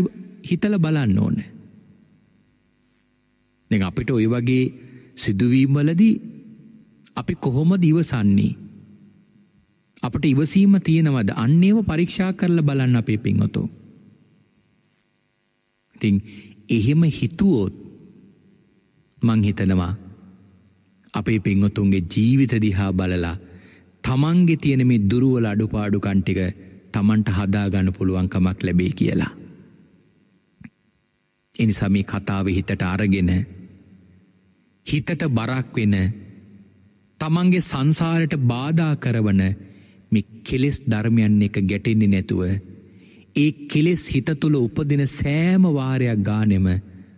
හිතල බලන්න ඕන. දෙ අපිට ඔය වගේ සිදුවීම්වලදී අපි කොහොම දිවසන්නේ. අපට ඉවසීම තියෙනවද අන්නේව පරීක්ෂා කරල බලන්න අපේ පින්වතෝ. ඉතිං එහෙම හිතුවෝත් මං හිතනවා අපේ පින්වතුන්ගේ ජීවිත දිහා බලලා තමන්ගෙ තියෙන මේ දුරුවල අඩුපාඩු කන්ටික තමන්ට හදාගන්න පුළුවන්කමක් ලැබේ කියලා. එනිසා මේ කතාව හිතට අරගෙන හිතට බරක් වෙන තමන්ගේ සංසාරයට බාධා කරවන මෙ කෙලෙස් ධර්මයන් එක ගැටෙන්නේ නැතුව ඒ කෙලෙස් හිත තුළ උපදින සෑම වාරයක් ගානෙම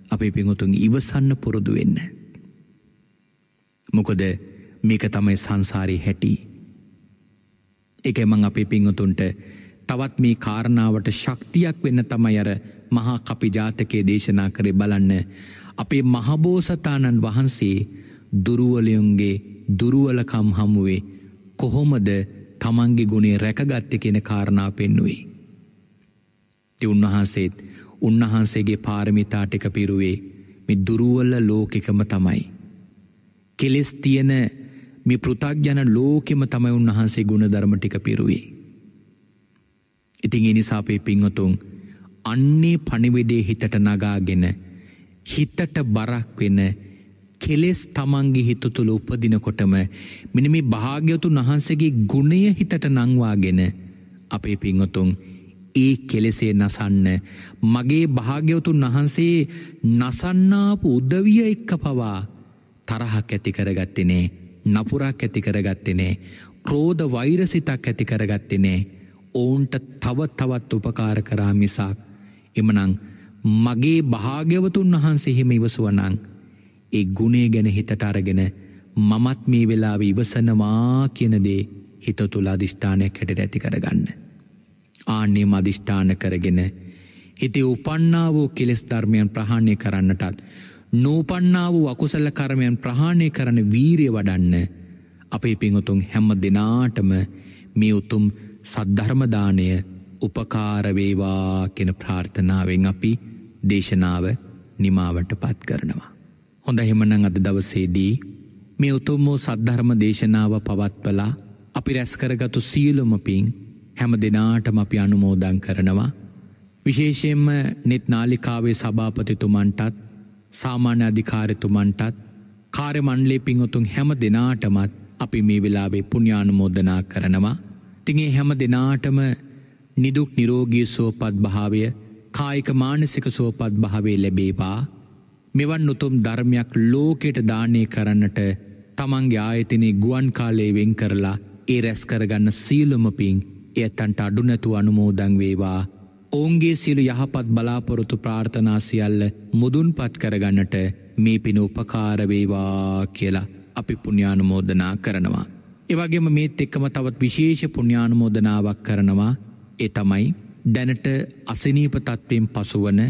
අපේ පිඟුතුන් ඉවසන්න පුරුදු වෙන්න. මොකද මේක තමයි සංසාරී හැටි. එක මං අපේ පිංහතුන්ට තවත් මේ කාරණාවට ශක්තියක් වෙන්න තමයි අර මහා කපි ජාතකයේ දේශනා කරේ බලන්න අපේ මහබෝසතාණන් වහන්සේ දුරුවලයුන්ගේ දුරුවලකම් හමුවේ කොහොමද තමන්ගේ ගුණේ රැකගත්ත කෙන කාරණා පෙන්නුවේ. ති උන්වහන්සේත් උන්වහන්සේගේ පාරමිතා ටික පිරුවේ මි දුරුවල්ල ලෝකෙකම තමයි. කෙලෙස් තියෙන මේ පෘතක්ජන ලෝකෙම තමයි උන්වහන්සේ ගුණධර්ම ටික පිරුවේ. ඉතින් එනිසාපේ පිංහතුන් අන්නේ පනිවිඩේ හිතට නගාගෙන හිතට බරක් වෙන කෙලෙස් තමන්ගේ හිත තුළ උපදිනකොටම මෙන මේ භාග්‍යවතුන් වහන්සේගේ ගුණය හිතට නංවාගෙන අපේ පිංහතුන් ඒ කෙලෙසේ නසන්න මගේ භාග්‍යවතුන් වහන්සේ නසන්නාපු උදවිය එක්ක පවා තරහක් ඇති කරගත්තනේ නපුරක් ඇති කරගත්තනේ ක්‍රෝධ වෛරසිතක් ඇති කරගත්තනේ ඔවුන්ට තව තවත් උපකාර කරා මිසක් එමනං මගේ භාග්‍යවතුන් වහන්සේහෙම ඉවසුවනං ඒ ගුණේ ගැන හිතට අරගෙන මමත් මේ වෙලාව ඉවසනවා කියනදේ හිත තුළ අධිෂ්ඨානයක් හැට ඇති කරගන්න. ආන්නේ මධිෂ්ඨාන කරගෙන හිතේ උපන්නා වූ කෙලෙස් ධර්මයන් ප්‍රහාණය කරන්නටත් නූපන්නා වූ අකුසල්ල කරමයන් ප්‍රහාණය කරන වීරය වඩන්න අපේ පිංහුතුන් හැම්ම දෙනාටම මේ උතුම් සද්ධර්මදානය උපකාරවේවා කෙන ප්‍රාර්ථනාවෙන් අපි දේශනාව නිමාවට පත් කරනවා. හොඳ හෙමනං අද දවසේදී මේ උතුම් වූ සද්ධර්ම දේශනාව පවත්වලා අපි රැස්කරගතු සියලුමපින් හැම දෙනාටම අපි අනුමෝදන් කරනවා. විශේෂයෙන්ම නෙත් නාලිකාවේ සභාපතිතුමන්ටත් සාමාන්‍ය අධිකාරතුමන්ටත් කාර්ය මණ්ඩලේ පිංහොතුන් හැම දෙනාටමත් අපි මේ වෙලාවේ පුුණ්‍යානුමෝදනා කරනවා. තිගේ හැම දෙනාටම නිදුක් නිරෝගී සෝපත් භාවය කායික මානසික සෝපත් භාවේ ලැබේවා මෙවන් උතුම් ධර්මයක් ලෝකෙට දානය කරන්නට තමන්ගේ ආයතනේ ගුවන් කාලේ වෙන් කරලා ඒ රැස් කරගන්න සීලුමපින් එයත්තන්ට අඩුනැතු අනුමෝදං වේවා ඔවුන්ගේ සිලු යහපත් බලාපොරොතු ප්‍රාර්ථනා සියල්ල මුදුන් පත් කරගන්නට මේ පින උපකාරවේවා කියලා අපි පුුණ්‍යානුමෝදනා කරනවා. එවගේම මේත් එක්කම තවත් විශේෂ පුුණ්‍යානුමෝදනාවක් කරනවා ඒ තමයි දැනට අසනීප තත්ත්වයෙන් පසුවන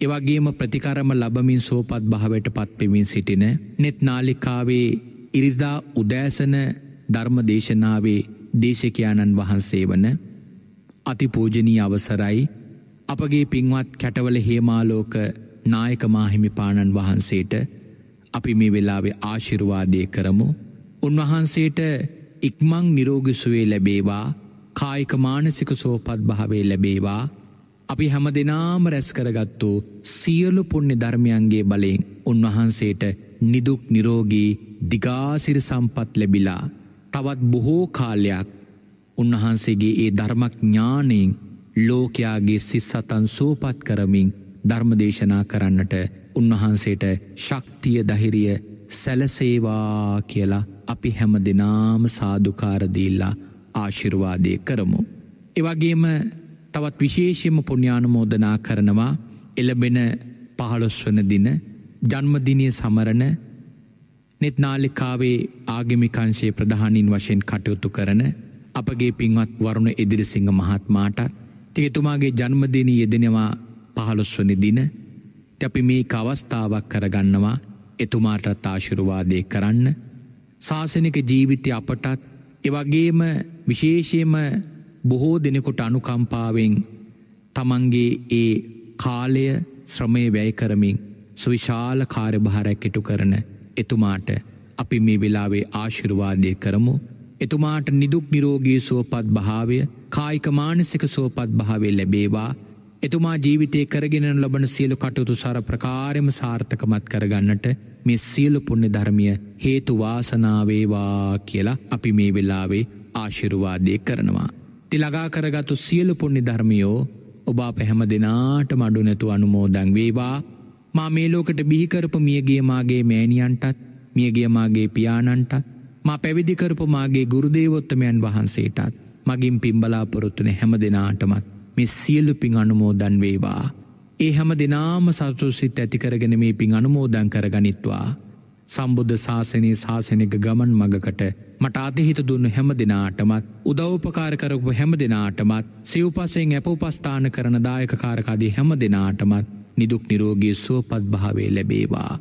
එවගේම ප්‍රතිකරම ලබමින් සෝපත් භාවට පත්පෙමින් සිටින නෙත් නාලිකාවේ ඉරිදා උදෑසන ධර්ම දේශනාවේ දේශකයාණන් වහන්සේ වන අතිපූජනී අවසරයි අපගේ පින්වත් කැටවල හේමාලෝක නායක මාහිමිපාණන් වහන්සේට අපි මේ වෙලාවේ ආශිර්වාදය කරමු. උන්වහන්සේට ඉක්මං නිරෝගිසුවේ ලැබේවා කායික මානසික සෝපත් භාවේ ලැබේවා අපි හැම දෙනාම රැස් කරගත්තු සියලු පුුණ්‍ය ධර්මයන්ගේ බලයෙන් උන්වහන්සේට නිදුක් නිරෝගී දිගාසිරි සම්පත් ලැබිලා තවත් බොහෝ කාලයක් උන්වහන්සේගේ ඒ ධර්මඥානයෙන් ලෝකයාගේ සිස්සතන් සූපත් කරමින් ධර්මදේශනා කරන්නට උන්වහන්සේට ශක්තිය දහිරිය සැලසේවා කියලා අපි හැම දෙනාම සාධකාරදීල්ලා ආශිර්වාදය කරමු. එවගේම තවත් විශේෂයම පුුණ්‍යානමෝදනා කරනවා එළබෙන පහළොස්වන දින ජන්මදිනය සමරණ නෙත්නාලිකාවේ ආගමිකංශයේ ප්‍රධානින් වශයෙන් කටයුතු කරන අපගේ පින්වත් වරුණ ඉදිරිසිංහ මහත්මාටත් තියතුමාගේ ජන්මදිනී යෙදෙනවා පහළොස්වනි දින. අපි මේ අවස්ථාවක් කරගන්නවා එතුමාටත් ආශිරුවාදය කරන්න. ශාසනික ජීවිතය අපටත් එවගේම විශේෂයම බොහෝ දෙනෙකුට අනුකම්පාවෙන් තමන්ගේ ඒ කාලය ශ්‍රමය වැය කරමින් සුවිශාල කාර්යභාරයක් ඉටු කරන එතුමාට අපි මේ වෙලාවේ ආශිර්වාදය කරමු. එතුමාට නිදුක් නිරෝගී සුවපත් භාවය කායික මානසික සුවපත් භාවේ ලැබේවා එතුමා ජීවිතය කරගෙන ලබන සියලු කටයුතු සර ප්‍රකාරම සාර්ථකමත් කරගන්නට මේ සියලු පුුණ්‍ය ධර්මිය හේතු වාසනාවේවා කියලා අපි මේ වෙලාවේ ආශිරුවාදය කරනවා. තිලගා කරගත්තු සියලු පුුණ්‍ය ධර්මියෝ ඔබා පැහැම දෙනාට මඩු නැතු අනුමෝදං වේවා මා මේ ලෝකට බිහිකරපු මියගියමාගේ මෑණියන්ටත් මියගියමාගේ පියාණන්ටත් මා පැවිදිකරපු මාගේ ගුරුදේවොත්තමයන් වහන්සේටත් මගින් පිම්බලාපොරොත්තුන හැම දෙනාටමත් මෙ සියලු පින් අනුමෝදන් වේවා. ඒ හැම දෙනාම සතු සිත් ඇතිකරගෙන මේ පින් අනුමෝදන් කරගනිත්වා. සම්බුද්ධ ශාසනයේ ශාසනක ගමන් මගකට මට අතිහිත දුන්න හැම දෙනාටමත් උදව්පකාර කරපු හැම දෙනාටමත් සිව්පසයෙන් ඇප උපස්ථාන කරන දායකකාරකාදී හැම දෙනාටමත් නිදුක් නිරෝගී සුවපත් භාවේ ලැබේවා.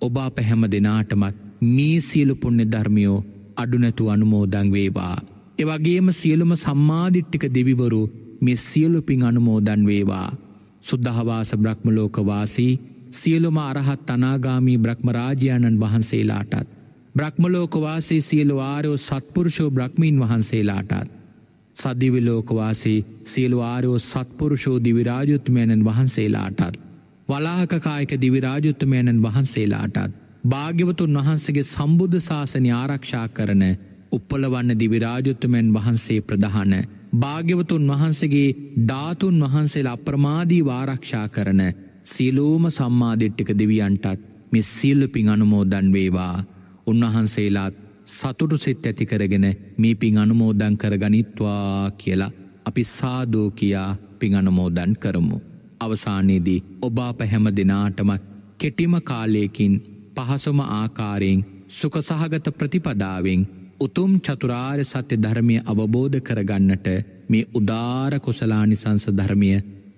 ඔබා පැහැම දෙනාටමත් මේ සියලු පුුණ්‍ය ධර්මියෝ අඩුනැතු අනුමෝදං වේවා. එවගේම සියලුම සම්මාධිට්ටික දෙවිවරු මෙ සියලු පින් අනුමෝදන් වේවා. සුද්ධහවාස බ්‍රහ්මලෝකවාසී සියලුම අරහත් අනාගාමී බ්‍රහ්මරාජයාණන් වහන්සේලාටත්. බ්‍රහ්මලෝකවාසේ සියලු ආරයෝ සත්පුරුෂෝ බ්‍රහ්මීන් වහන්සේලාටත්. සදිවිලෝකවාසේ සියලු ආරයෝ සත්පුරුෂෝ දිවිරාජුත්මයණන් වහන්සේලාටත්. වලාහකකායක දිවිරාජුත්තමයණන් වහන්සේලාටත්. භාග්‍යවතුන් වහන්සගේ සම්බුද්ධ ශාසනය ආරක්ෂා කරන උප්පලවන්න දිවිරාජුත්තමයන් වහන්සේ ප්‍රධාන භාග්‍යවතුන් වහන්සේගේ ධාතුන් වහන්සේලා අප්‍රමාදී වාරක්ෂා කරන සියලෝම සම්මාධිට්ටික දෙවියන්ටත් මෙ සිල්ලු පින් අනුමෝදන් වේවා උන්වහන්සේලාත් සතුටු සිත් ඇති කරගෙන මේ පින් අනුමෝදන් කර ගනිත්වා කියලා අපි සාදෝ කියා පින් අනුමෝදන් කරමු. අවසානයේදී ඔබ අප හැම දෙනාටම කෙටිම කාලයකින් පහසුම ආකාරයෙන් සුකසහගත ප්‍රතිපදාවෙන් උතුම් චතුරාර්ය සත්‍ය ධර්මය අවබෝධ කරගන්නට මේ උදාර කුසලානිසංස ධර්මය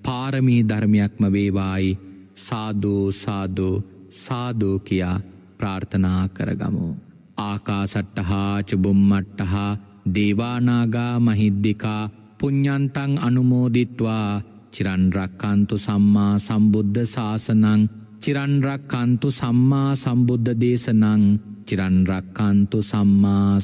පාරමී ධර්මයක්ම වේවායි සාධූ සාධූ සාධූ කියා ප්‍රාර්ථනා කරගමු. ආකාසට්ටහා චුබුම්මට්ටහා දේවානාගා මහිද්දිකා පුඤ්ඥන්තං අනුමෝදිත්වා චිරන්රක්කන්තු සම්මා සම්බුද්ධ ශාසනං චිරන්රක්කන්තු සම්මා සම්බුද්ධ දේශනං චිරන්රක්කන්තු සම්මා